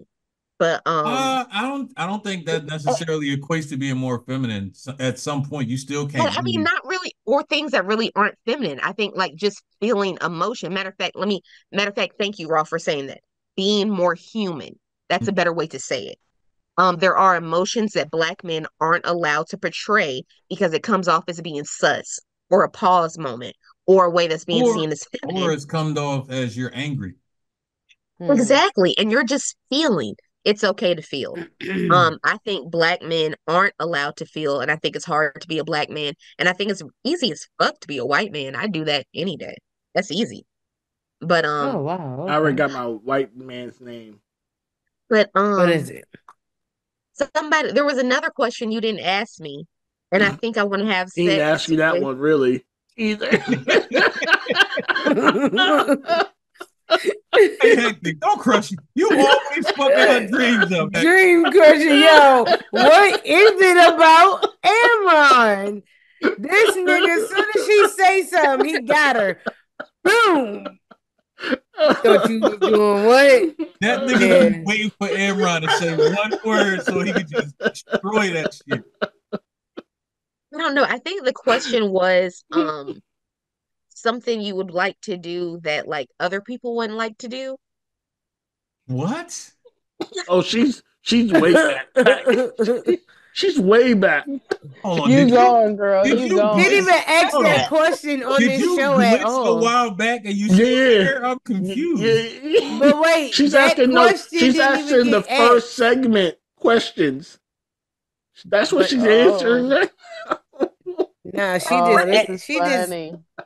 But um, Uh, I don't. I don't think that necessarily equates to being more feminine. So at some point, you still can't. I mean, not really, or things that really aren't feminine. I think like just feeling emotion. Matter of fact, let me. Matter of fact, thank you, Raw, for saying that. Being more human. That's a better way to say it. Um, there are emotions that black men aren't allowed to portray because it comes off as being sus or a pause moment or a way that's being Or- seen as feminine. or it's come off as you're angry. Hmm. Exactly. And you're just feeling. It's okay to feel. <clears throat> Um, I think black men aren't allowed to feel, and I think it's hard to be a black man. And I think it's easy as fuck to be a white man. I do that any day. That's easy. But um, oh wow. I already got my white man's name. but um, What is it? somebody there was another question you didn't ask me, and I mm. think I want to have He didn't ask you that with- one, really. Either. <laughs> <laughs> Hey, Hectic, don't crush you. You always fucking her dreams up. Hectic. Dream crusher, yo. What is it about Amron? This nigga, as soon as she say something, he got her. Boom. Thought you was doing what? That nigga Yeah. waiting for Amron to say one word so he could just destroy that shit. I don't know. I think the question was <laughs> um something you would like to do that like other people wouldn't like to do. What? oh, she's she's way <laughs> back. She's way back. Hold on. You Did going, girl? did You you going? Didn't even ask Hold that on. question on did this you show at glitch a while back and you still Yeah. here? I'm confused. Yeah. But wait, <laughs> She's that asking no, she's asking the get first segment questions. That's what But- she's oh. answering. Nah, she Oh, just this a- is she just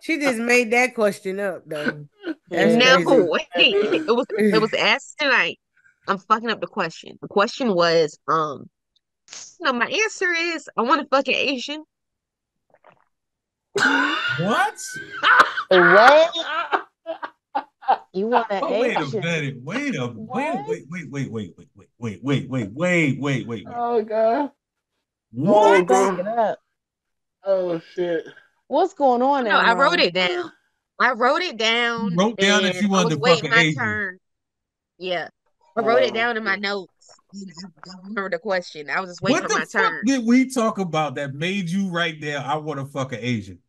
she just made that question up though. That's No, crazy. wait. It was it was asked tonight. I'm fucking up the question. The question was, um, no, my answer is I want to fuck an Asian. What? What? You want an Oh, wait a minute. Wait a wait, What? wait, wait, wait, wait, wait, wait, wait, wait, wait, wait, wait, wait. oh god. What? Back it up. Oh shit. What's going on No. I wrote it down. I wrote it down. You wrote down that and you wanted to fuck waiting my Asian. turn. Yeah, I wrote it Oh, down in my notes. I don't remember the question. I was just waiting What for the my fuck turn. did we talk about that made you right there? I want to fuck an Asian?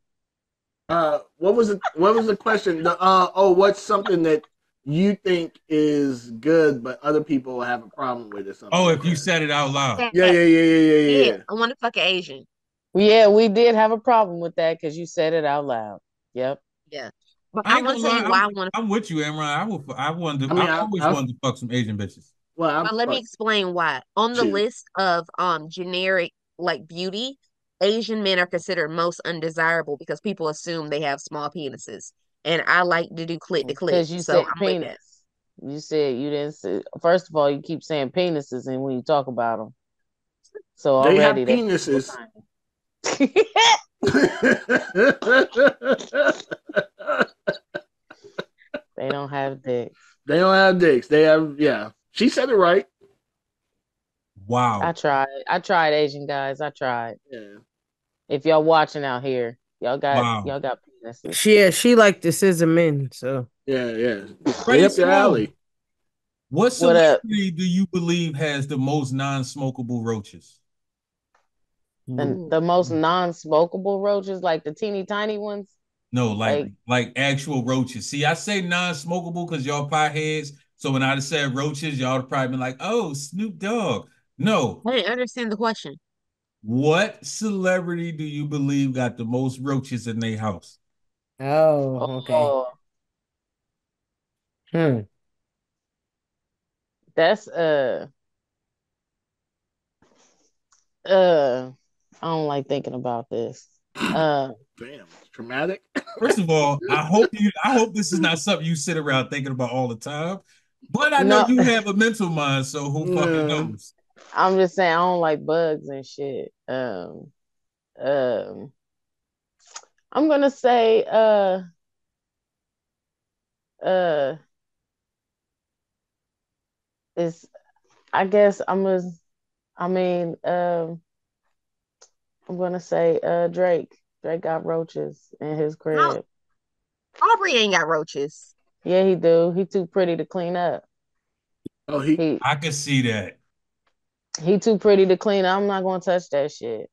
Uh, what was it? What was the question? The, uh, oh, what's something that you think is good, but other people have a problem with, or something? Oh, like if you that? said it out loud. yeah, yeah, yeah, yeah, yeah, yeah. Yeah, I want to fuck an Asian. Yeah, we did have a problem with that because you said it out loud. Yep. Yeah, but I I want to tell you why I want to. I'm with you, Amron. I will. I wanted. To, I mean, I I- always I- wanted to fuck some Asian bitches. Well, I'm But let me explain why. On the Shoot. list of um generic like beauty, Asian men are considered most undesirable because people assume they have small penises, and I like to do clit to clit. Because you so said I'm penis. You said you didn't say. First of all, you keep saying penises, and when you talk about them, so They already that's penises. <laughs> they don't have dicks. they don't have dicks. They have yeah. She said it right. Wow. I tried. I tried Asian guys. I tried. Yeah. If y'all watching out here, y'all got Wow. y'all got penises. She yeah, she like the scissor men, so Yeah, yeah. Right Right up your alley. What What do you believe has the most non-smokable roaches? And the most non-smokable roaches, like the teeny tiny ones. No, like Like- like actual roaches. See, I say non-smokable because y'all pie heads. So when I'd have said roaches, y'all would probably been like, "Oh, Snoop Dogg." No, I didn't understand the question. what celebrity do you believe got the most roaches in their house? oh okay. Oh, Hmm. that's uh uh I don't like thinking about this. Uh Damn, it's traumatic. <laughs> First of all, I hope you. I hope this is not something you sit around thinking about all the time. But I know No. you have a mental mind, so who fucking knows? I'm just saying I don't like bugs and shit. Um um I'm gonna say uh uh it's I guess I'm gonna I mean um I'm gonna say uh Drake. Drake got roaches in his crib. How- Aubrey ain't got roaches. Yeah, he do. He too pretty to clean up. Oh, he. He I could see that. he too pretty to clean. I'm not gonna touch that shit.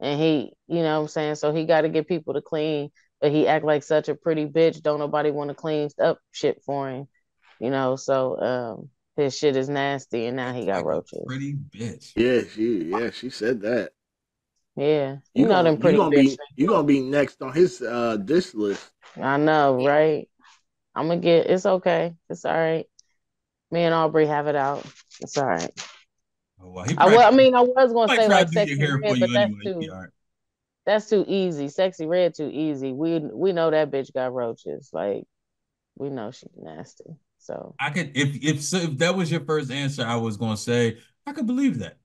And he, you know what I'm saying? So he gotta get people to clean, but he act like such a pretty bitch. Don't nobody want to clean up shit for him. You know, so um his shit is nasty and now he got Like a roaches. Pretty bitch. Yeah, she. Yeah, she said that. Yeah. You, know gonna, them pretty you gonna be. You gonna be next on his uh dish list. I know, right? I'm gonna get it's okay. It's all right. Me and Aubrey have it out. It's all right. Oh, well, he I, well, I mean, I was gonna say like to do your sexy hair red, but you that's anyway. Too all right. that's too easy. Sexy red too easy. We we know that bitch got roaches. Like we know she's nasty. So I could if if if that was your first answer, I was gonna say I could believe that.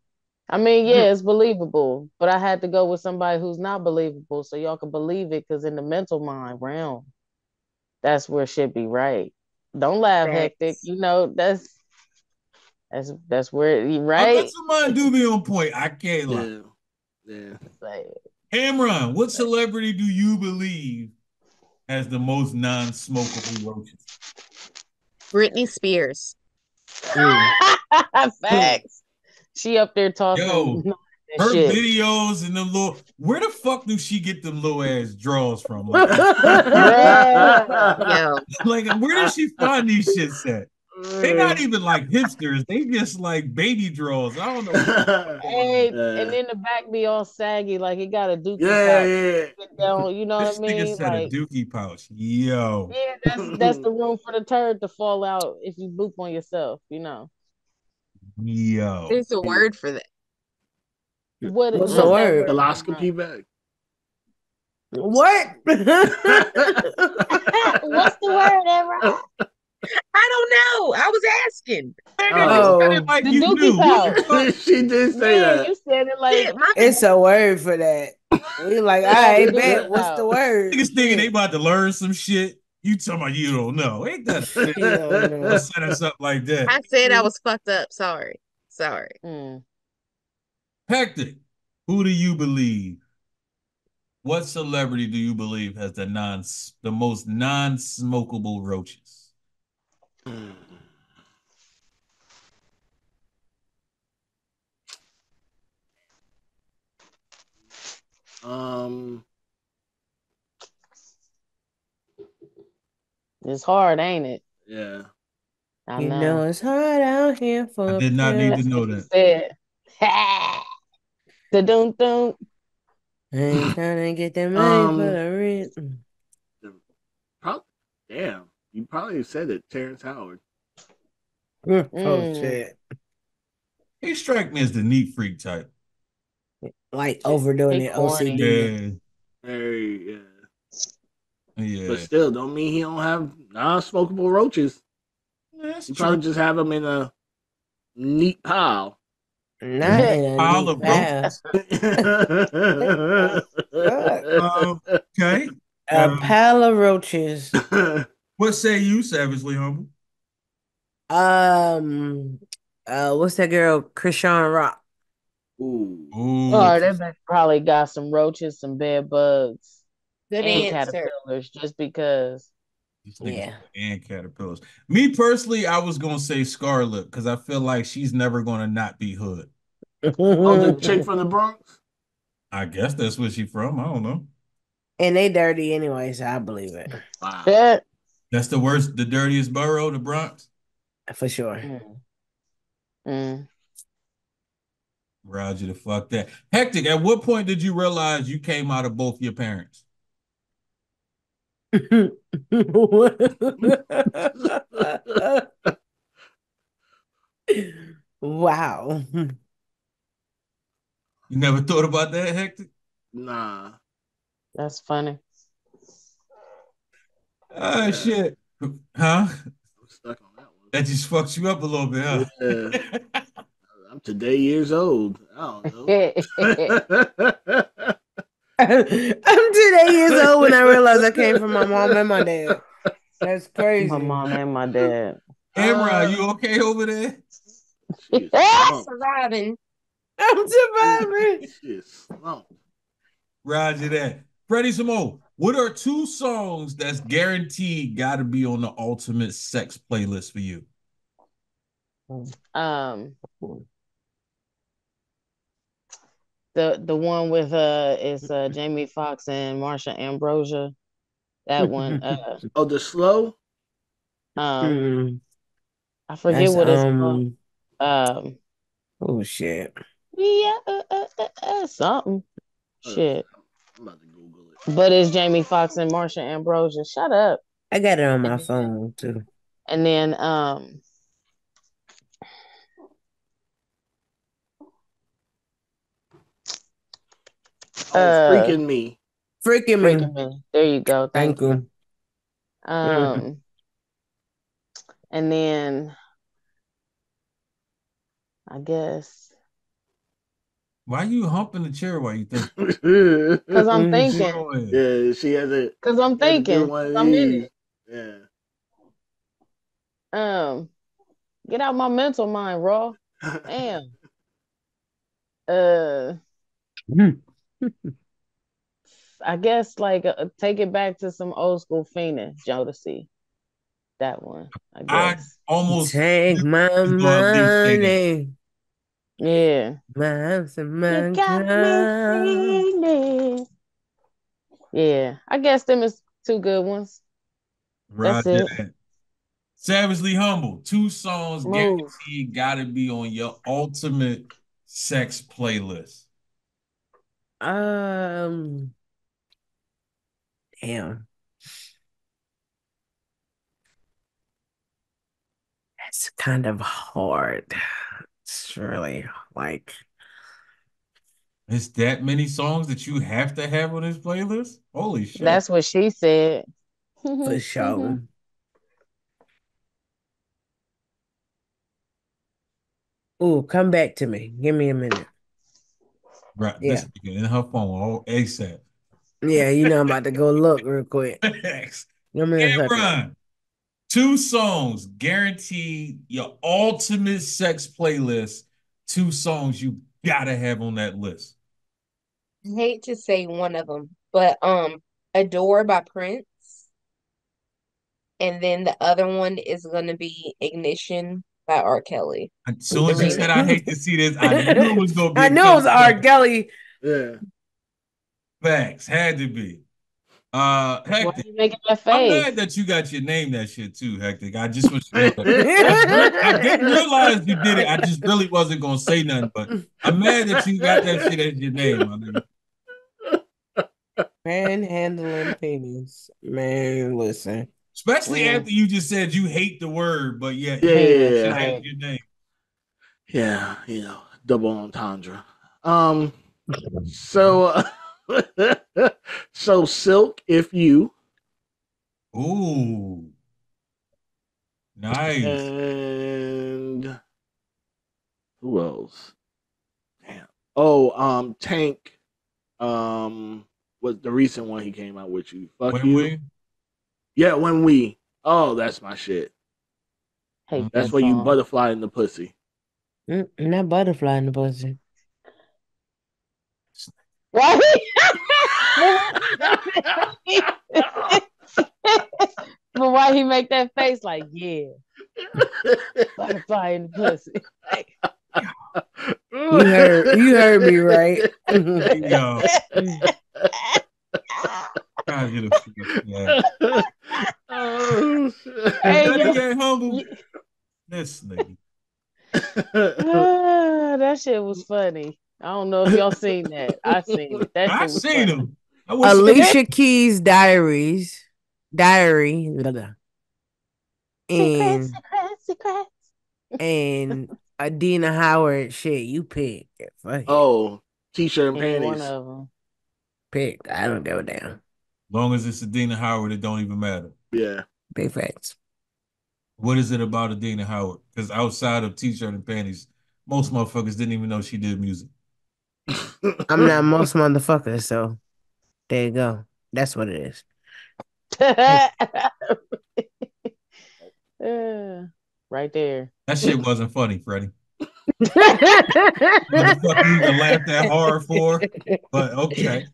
I mean, yeah, mm-hmm. it's believable, but I had to go with somebody who's not believable so y'all can believe it because in the mental mind realm, that's where shit be right. Don't laugh, Facts. hectic. You know, that's that's that's where you I right. bet somebody do be on point. I can't lie. Yeah. Yeah. Like, Cameron, what celebrity do you believe has the most non-smokable roaches? Britney Spears. <laughs> Facts. She up there talking Yo, <laughs> Her shit. videos and them little where the fuck do she get them little ass draws from? Like, <laughs> Yo, <laughs> like where does she find these shits at? They mm. not even like hipsters. They just like baby draws. I don't know. Hey, Yeah. and then the back be all saggy, like it got a dookie Yeah, pouch. yeah. Sit down, you know This what I mean? said Like, a dookie pouch. Yo. yeah, that's that's the room for the turd to fall out if you boop on yourself, you know. Yo. there's a word for that. What What's <laughs> what's the word? Colostomy bag. What? What's the word, Ever? I don't know. I was asking. Oh. Like The you dookie knew. What the pouch. fuck? she did say Man, that. you said it like Shit, my it's a word for that. We like, all right, Yeah, bet. What's the word? Niggas thinking they about to learn some shit. You talking about you don't know. Ain't that <laughs> a You don't know. Set us up like that. I said I was fucked up. Sorry. Sorry. Mm. Hectic, who do you believe? What celebrity do you believe has the non the most non-smokable roaches? Um, It's hard, ain't it? yeah. I You know. know it's hard out here for I did not need to know She that. said. the doom doom. Ain't trying to get that <sighs> money Um, for the rent. Pro- damn, you probably said it, Terrence Howard. Oh Mm. shit! He strike me as the neat freak type. Like overdoing He it. corny. OCD. Yeah, Very, yeah. Yeah. But still, don't mean he don't have non-smokable roaches. That's You true. probably just have them in a neat pile. Not in a Pile neat of roaches. pile. <laughs> Um, okay. A Um, pile of roaches. <laughs> What say you, Savagely Humble? Um, uh, what's that girl? Chrisean Rock. Ooh. Ooh, Oh, that bitch probably got some roaches, some bed bugs, Good and answer. caterpillars just because. Yeah. and caterpillars. Me personally, I was gonna say Scarlet because I feel like she's never gonna not be hood. <laughs> Oh, the chick from the Bronx? I guess that's where she from. I don't know. and they dirty anyway, so I believe it Wow. Yeah. That's the worst, the dirtiest borough, the Bronx. for sure. Mm. Mm. Roger the fuck that. Hectic. At what point did you realize you came out of both your parents? Wow. You never thought about that, Hectic? Nah. That's funny. Oh shit. Huh? I'm stuck on that one. That just fucks you up a little bit, huh? Yeah. I'm today years old. I don't know. <laughs> I'm today years old when I realized I came from my mom and my dad. That's crazy. my mom and my dad. Amra, you okay over there? She <laughs> is slumped. Surviving. I'm surviving. <laughs> She is. Roger that. Freddie Simone, what are two songs that's guaranteed got to be on the ultimate sex playlist for you? Um, the the one with uh is uh <laughs> Jamie Foxx and Marsha Ambrosius. That one, uh, <laughs> Oh, the slow. um, Mm, I forget that's what it's called. um. Um, Oh shit. yeah, uh, uh, uh, uh, something. Uh, Shit, I'm about to Google it. but it's Jamie Foxx and Marsha Ambrosius. Shut up. I got it on my phone too. And then um, Oh, Uh, freaking me. Freaking me. Freaking Me. There you go. Thank, Thank you. you. Um, and then I guess Why are you humping the chair while you think? <laughs> because I'm thinking, yeah, she has it. because <laughs> I'm she had to do thinking, I'm in it. Yeah. Um, get out my mental mind, raw. <laughs> Damn. Uh, <laughs> I guess like uh, take it back to some old school Feenin', Jodeci. That one, I I guess. almost Take <laughs> my You gonna at least say that. money, Yeah. my house my You got car. me feeling. Yeah, I guess them is two good ones. That's it. that. Savagely humble. Two songs Move. guaranteed gotta be on your ultimate sex playlist. Um, damn. That's kind of hard. It's really like It's that many songs that you have to have on this playlist? Holy shit. That's what she said. for <laughs> sure. Ooh, come back to me. Give me a minute. Right. yeah. In her phone all ASAP. Yeah, you know I'm about to go look real quick. <laughs> Facts. Give me a second. Cameron, two songs guaranteed your ultimate sex playlist. Two songs you gotta have on that list. I hate to say one of them, but um, "Adore" by Prince, and then the other one is gonna be "Ignition" by R. Kelly. As soon as you said I hate to see this, I knew it was gonna <laughs> be. I a know it was R. Kelly. Kelly. Yeah. Facts had to be. Uh, Why Hectic, you making that I'm glad that you got your name that shit too, Hectic. I just was. <laughs> I didn't realize you did it. I just really wasn't gonna say nothing, but I'm mad that you got that shit as your name. my nigga. Manhandling pennies. Man, listen. Especially Yeah. after you just said you hate the word, but yeah, Yeah, you yeah, yeah. your name. Yeah, you know, double entendre. Um, so, <laughs> so Silk, if you, Ooh, nice. and who else? Damn. Oh, um, Tank, um, was the recent one he came out with you. Fuck When you. we Yeah, when we. Oh, that's my shit. Hate That's that where you song. butterfly in the pussy. Mm, Not butterfly in the pussy. Why? <laughs> but why he make that face like, yeah, butterfly in the pussy? Like, <laughs> You heard you heard me right. <laughs> yo, God, you the yeah. oh. Hey, Better yo. get humble. This nigga. ah, that shit was funny. I don't know if y'all seen that. I seen it. That shit I was seen funny. him. I wish Alicia Keys diaries. Diary. blah, blah. And Secrets, secrets. and Adina Howard shit. You pick. Oh, t-shirt and Any one panties. of them. Pick. I don't give a damn. Long as it's Adina Howard, it don't even matter. Yeah. Big facts. What is it about Adina Howard? Because outside of t-shirt and panties, most motherfuckers didn't even know she did music. <laughs> I'm not most motherfuckers, so there you go. That's what it is. Yeah, <laughs> right there. That shit wasn't funny, Freddie. <laughs> Motherfucker, you even laugh that hard for, but okay.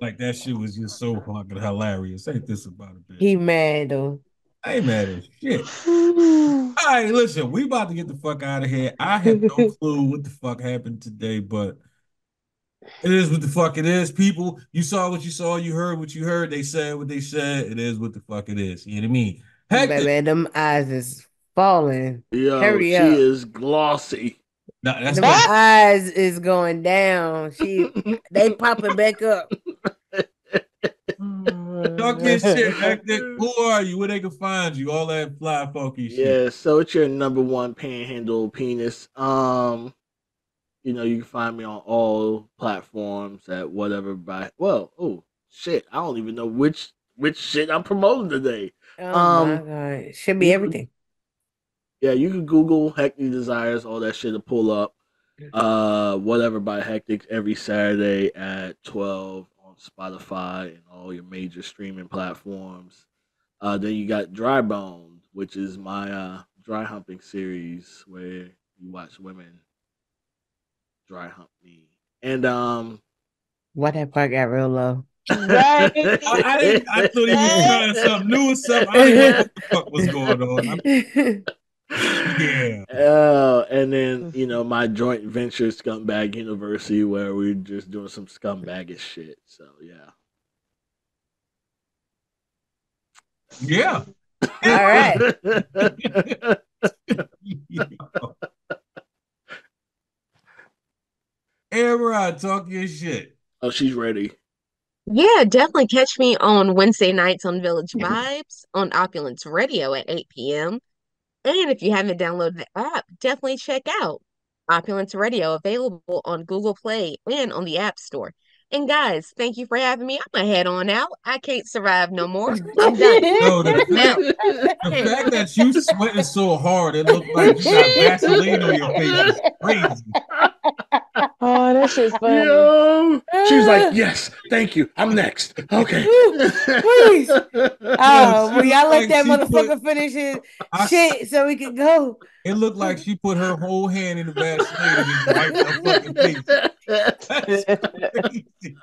Like that shit was just so fucking hilarious. Ain't this about a bitch? he mad though. I ain't mad at shit. <sighs> All right, listen, we about to get the fuck out of here. I have no <laughs> clue what the fuck happened today, but it is what the fuck it is. People, you saw what you saw, you heard what you heard. They said what they said. It is what the fuck it is. You know what I mean? Hectic, Baby, them eyes is falling. Yo, Hurry she up. is glossy. Nah, that's Them what eyes is going down. She they popping back up. talk your <laughs> shit, Hectic. Who are you? Where they can find you? All that fly funky shit. Yeah, so it's your number one panhandle penis. Um, you know, you can find me on all platforms at whatever by well, oh shit, I don't even know which which shit I'm promoting today. Oh Um, my god. Should be everything. Yeah, you can Google Hectic Desires, all that shit to pull up. Uh, whatever by Hectic every Saturday at twelve on Spotify and all your major streaming platforms. Uh, then you got Dry Bone, which is my uh dry humping series where you watch women dry hump me. And um, Why that part got real low? Right. <laughs> I, I didn't. I thought he was trying something new or something. I didn't know what the fuck was going on. I'm- <laughs> yeah. Uh, and then you know my joint venture Scumbag University where we're just doing some scumbagish shit. So yeah. Yeah. All right. <laughs> Amber, talk your shit. oh, she's ready. Yeah, definitely catch me on Wednesday nights on Village <laughs> Vibes on Opulence Radio at 8 p.m. And if you haven't downloaded the app, definitely check out Opulence Radio available on Google Play and on the App Store. And guys, thank you for having me. I'm gonna head on out. I can't survive no more. <laughs> I'm done. No, the fact, the fact that you sweating so hard, it looked like you got <laughs> Vaseline on your face is crazy. <laughs> Oh, that shit's funny. Yo, she was like, ah. "Yes, thank you. I'm next." Okay. Please. <laughs> Oh, will y'all let Like that she put- motherfucker finish his I- shit so we can go? It looked like she put her whole hand in the Vaseline and just wiped her fucking face. That's crazy.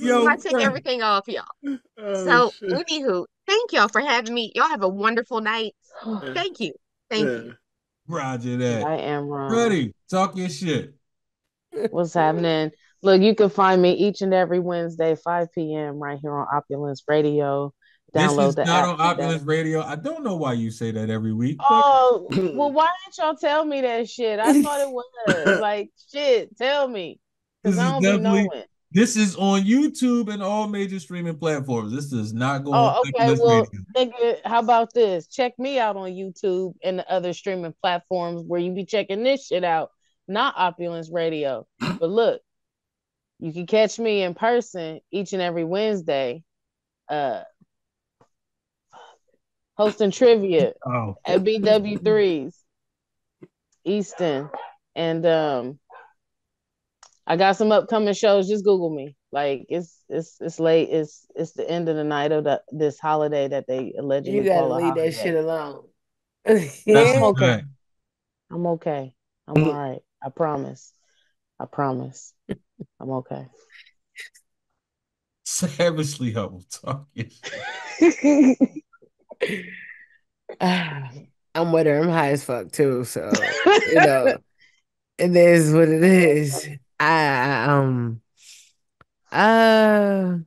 Yo, I take everything off, y'all. Oh, So, shit. anywho, thank y'all for having me. Y'all have a wonderful night. Thank you. Thank Yeah. you. Roger that. I am wrong. Ready? Talk your shit. What's happening? Look, you can find me each and every Wednesday, 5 p.m. right here on Opulence Radio. Download this is the not on today. Opulence Radio. I don't know why you say that every week. Oh, <clears throat> well, why didn't y'all tell me that shit? I thought it <laughs> was like shit. Tell me, cause I don't be knowing. This is on YouTube and all major streaming platforms. This does not go Oh, okay. Well, nigga, how about this? Check me out on YouTube and the other streaming platforms where you be checking this shit out, not Opulence Radio. But look, you can catch me in person each and every Wednesday, uh, hosting trivia Oh, at BW3s Easton. And um I got some upcoming shows. Just Google me. Like it's it's it's late. It's it's the end of the night of the, this holiday that they allegedly You gotta call a leave that shit alone. that's Yeah. <laughs> a okay. fact. I'm okay. I'm all right. I promise. I promise. I'm okay. <laughs> Savagely humble. Talk your. Ah, I'm with her. I'm high as fuck too. So you know, <laughs> it is what it is. I um uh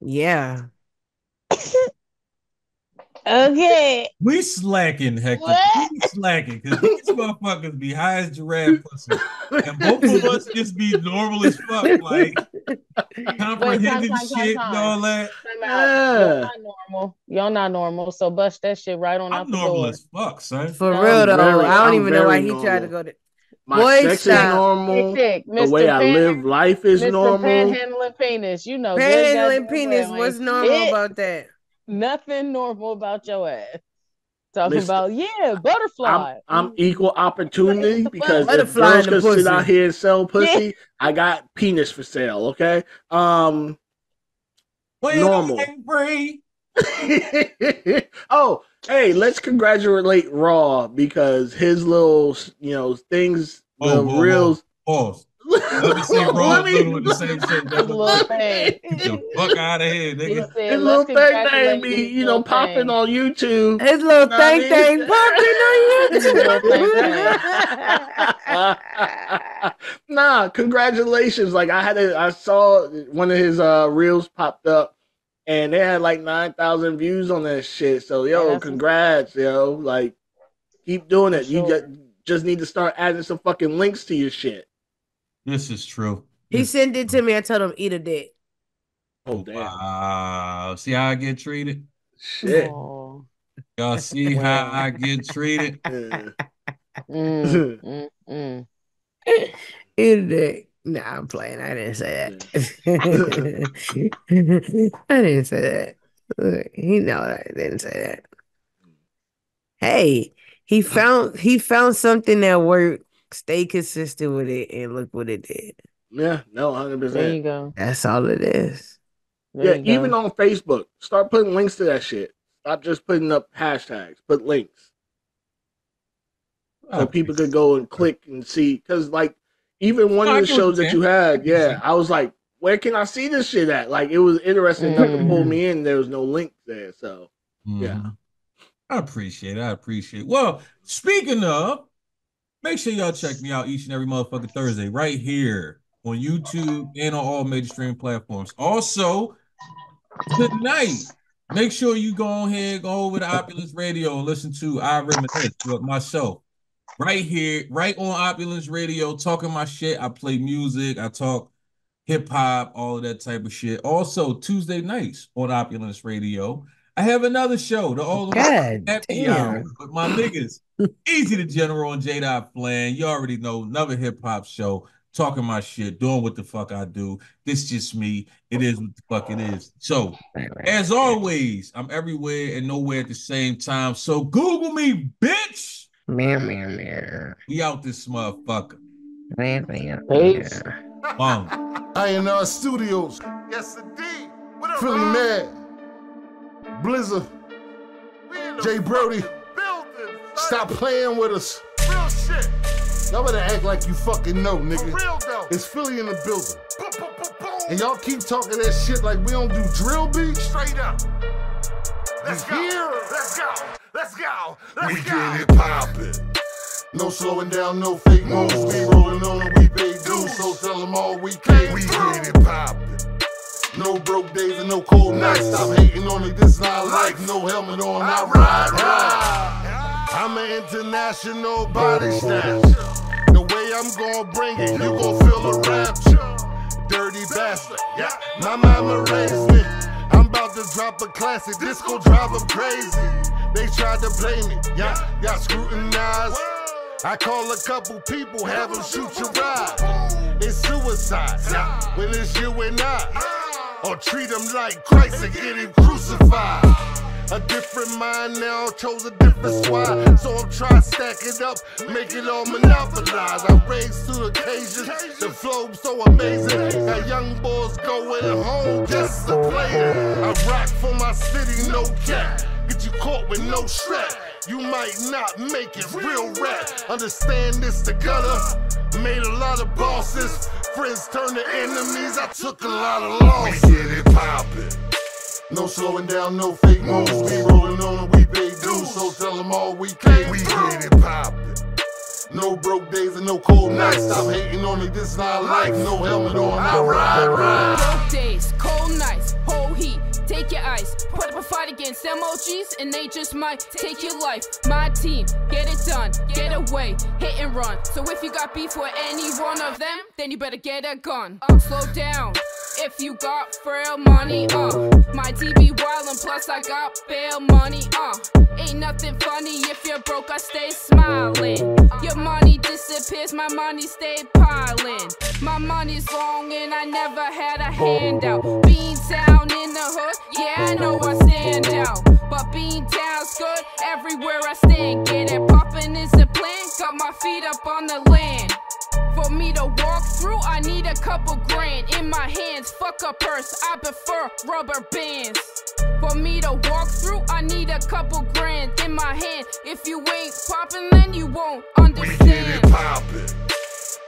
yeah. okay. We slacking, Hectic. What? We slacking because these motherfuckers be high as giraffe pussy, and both of us just be normal as fuck, like comprehending time, time, shit time. and all that. Time out. Y'all Yeah. not normal. Y'all not normal. So bust that shit right on out I'm the normal door. as fuck, son. For No, real though, very- I don't I'm even know why very he tried to go to. My Boy, sex is stop. normal. Chick, The Mr. way I live life is Mr. normal. Panhandling penis. You know, good Panhandling goddamn penis. well, What's normal shit- about that? Nothing normal about your ass. Talking Mr. about yeah, butterfly. I'm, I'm equal opportunity because if Butterfly in girls the can sit out here and sell pussy, I got penis for sale. Okay. Um. Well, Normal. free. <laughs> oh, hey, let's congratulate Raw because his little, you know, things, the Oh, whoa, whoa. reels. Pause. Let me say <laughs> Raw Let me- Little with the same shit. His nigga. little thing. Get the fuck out of here, nigga. said, His little thing thing be, you know, popping on YouTube. His little Know what I thing thing popping on <laughs> YouTube. nah, congratulations. Like I had a, I saw one of his uh reels popped up and they had like nine thousand views on that shit. So yo, that's- congrats, yo. Like keep doing it. For You just just need to start adding some fucking links to your shit. This is true. He sent it to me. I told him eat a dick. Oh damn. Wow. See how I get treated? Shit. Aw. Y'all see <laughs> how I get treated? <laughs> Mm, mm, mm. Eat a dick. Nah, I'm playing. I didn't say that. <laughs> I didn't say that. He know I didn't say that. Hey, he found he found something that worked. Stay consistent with it, and look what it did. yeah, no, hundred percent. There you go. That's all it is. There Yeah, you go. even on Facebook, start putting links to that shit. Stop just putting up hashtags. Put links. so Oh, people could go and click and see. Because like even one of the shows that you had, yeah, I was like, where can I see this shit at? Like it was interesting enough to pull me in. There was no link there, so yeah. Mhm. I appreciate it. I appreciate it. Well, speaking of, make sure y'all check me out each and every motherfucking Thursday right here on YouTube and on all major streaming platforms. Also, tonight, make sure you go ahead, go over to Opulence Radio and listen to I Reminisce with myself. Right here, right on Opulence Radio, talking my shit. I play music, I talk hip hop, all of that type of shit. Also, Tuesday nights on Opulence Radio, I have another show, the All God Happy Hour with my niggas. <laughs> Easy to General and J. Dot Flan. You already know another hip hop show, talking my shit, doing what the fuck I do. This just me. It is what the fuck it is. So, as always, I'm everywhere and nowhere at the same time. So Google me, bitch. Meow, meow, meow. We out this motherfucker. Meow, meow, Peace. meow. Bong. INR Studios, Yes, indeed. What up, Philly Rob? Mad, Blizzard, We in the Jay Brody. building. Stop playing with us. Real shit. Y'all better act like you fucking know, For nigga. real though. It's Philly in the building. Boom, boom, boom, boom. And y'all keep talking that shit like we don't do drill beats. Straight up. Let's You go. hear? Let's go. Let's go. Let's We go. get it poppin'. No slowing down, no fake moves. We rollin' on and we pay dues. So tell them all we can. We get it poppin'. No broke days and no cold nights. Stop hating on me, this is not life. No helmet on, I ride, ride. I'm an international body snatch. The way I'm gonna bring it, you gon' feel a rapture. Dirty bastard, yeah. My mama raised me. I'm to drop a classic. This gon' drive them crazy. They tried to play me, yeah. Got scrutinized. I call a couple people, have them shoot your ride. It's suicide, yeah. When it's you and I. Or treat him like Christ and get him crucified. A different mind now, chose a different squad. So I'm trying to stack it up, make it all monopolize. I raise to the occasion, the flow so amazing. Got young boys going home just to play it. I rock for my city, no cap. Get you caught with no strap. You might not make it real rap. Understand this, the gutter. Made a lot of bosses. Friends turned to enemies. I took a lot of losses. We get it poppin'. No slowing down, no fake moves. We rolling on and we pay dues. So tell them all we can. We get it poppin'. No broke days and no cold nights. Stop hating on me, this is not life. No helmet on, I ride, ride. Broke days, cold nights, whole heat. Take your ice, put up a fight against emojis, and they just might take your life. My team, get it done, get away, hit and run. So if you got beef with any one of them, then you better get a gun. Slow down. If you got frail money, uh, my DB wildin', plus I got bail money, uh. Ain't nothing funny if you're broke, I stay smiling. Your money disappears, my money stay piling. My money's long and I never had a handout. Being down in the hood, yeah, I know I stand out. But being down's good everywhere I stand. Get it poppin' is the plan, got my feet up on the land. For me to walk through, I need a couple grand in my hands. Fuck a purse, I prefer rubber bands. For me to walk through, I need a couple grand in my hand. If you ain't poppin', then you won't understand. We get it poppin'.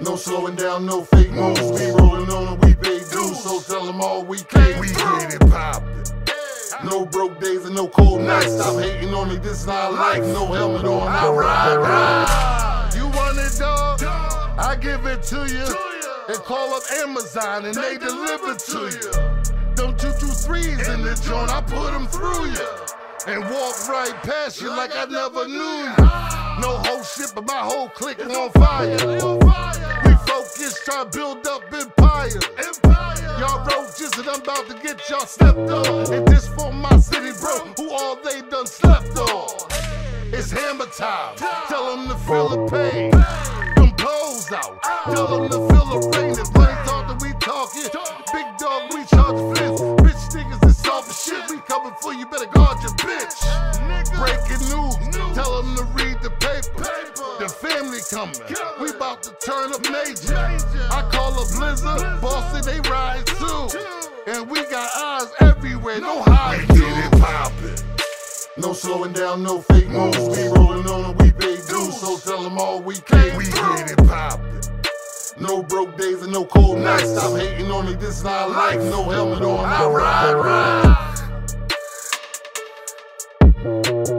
No slowing down, no fake moves. We rolling on and we pay dues. So tell them all we can. We get it poppin'. No broke days and no cold nights. Stop hating on me, this is not life. No helmet on, I ride, ride. You want it, dog? I give it to you. And call up Amazon and they deliver to you. Them two two threes in the joint, I put them through you. And walk right past you like I never knew you. No whole shit, but my whole clique on fire. We focused, try to build up empire. Y'all roaches and I'm about to get y'all stepped on. And this for my city, bro, who all they done slept on. It's hammer time. Tell them to feel the pain. Out. Tell them to feel the rain. Talk, then we talking. Big dog, we charge flips. Rich niggas is soft as shit. We coming for you, better guard your bitch. Breaking news. Tell them to read the paper. The family coming. We about to turn up major. I call a Blizzard. Bossy, they ride too. And we got eyes everywhere. No hide. We get it poppin'. No slowing down, no fake moves. We rolling on and we pay dues, so tell them all we can. We get it poppin'. No broke days and no cold nights. Stop hating on me, this is not life. No helmet on, I ride, ride.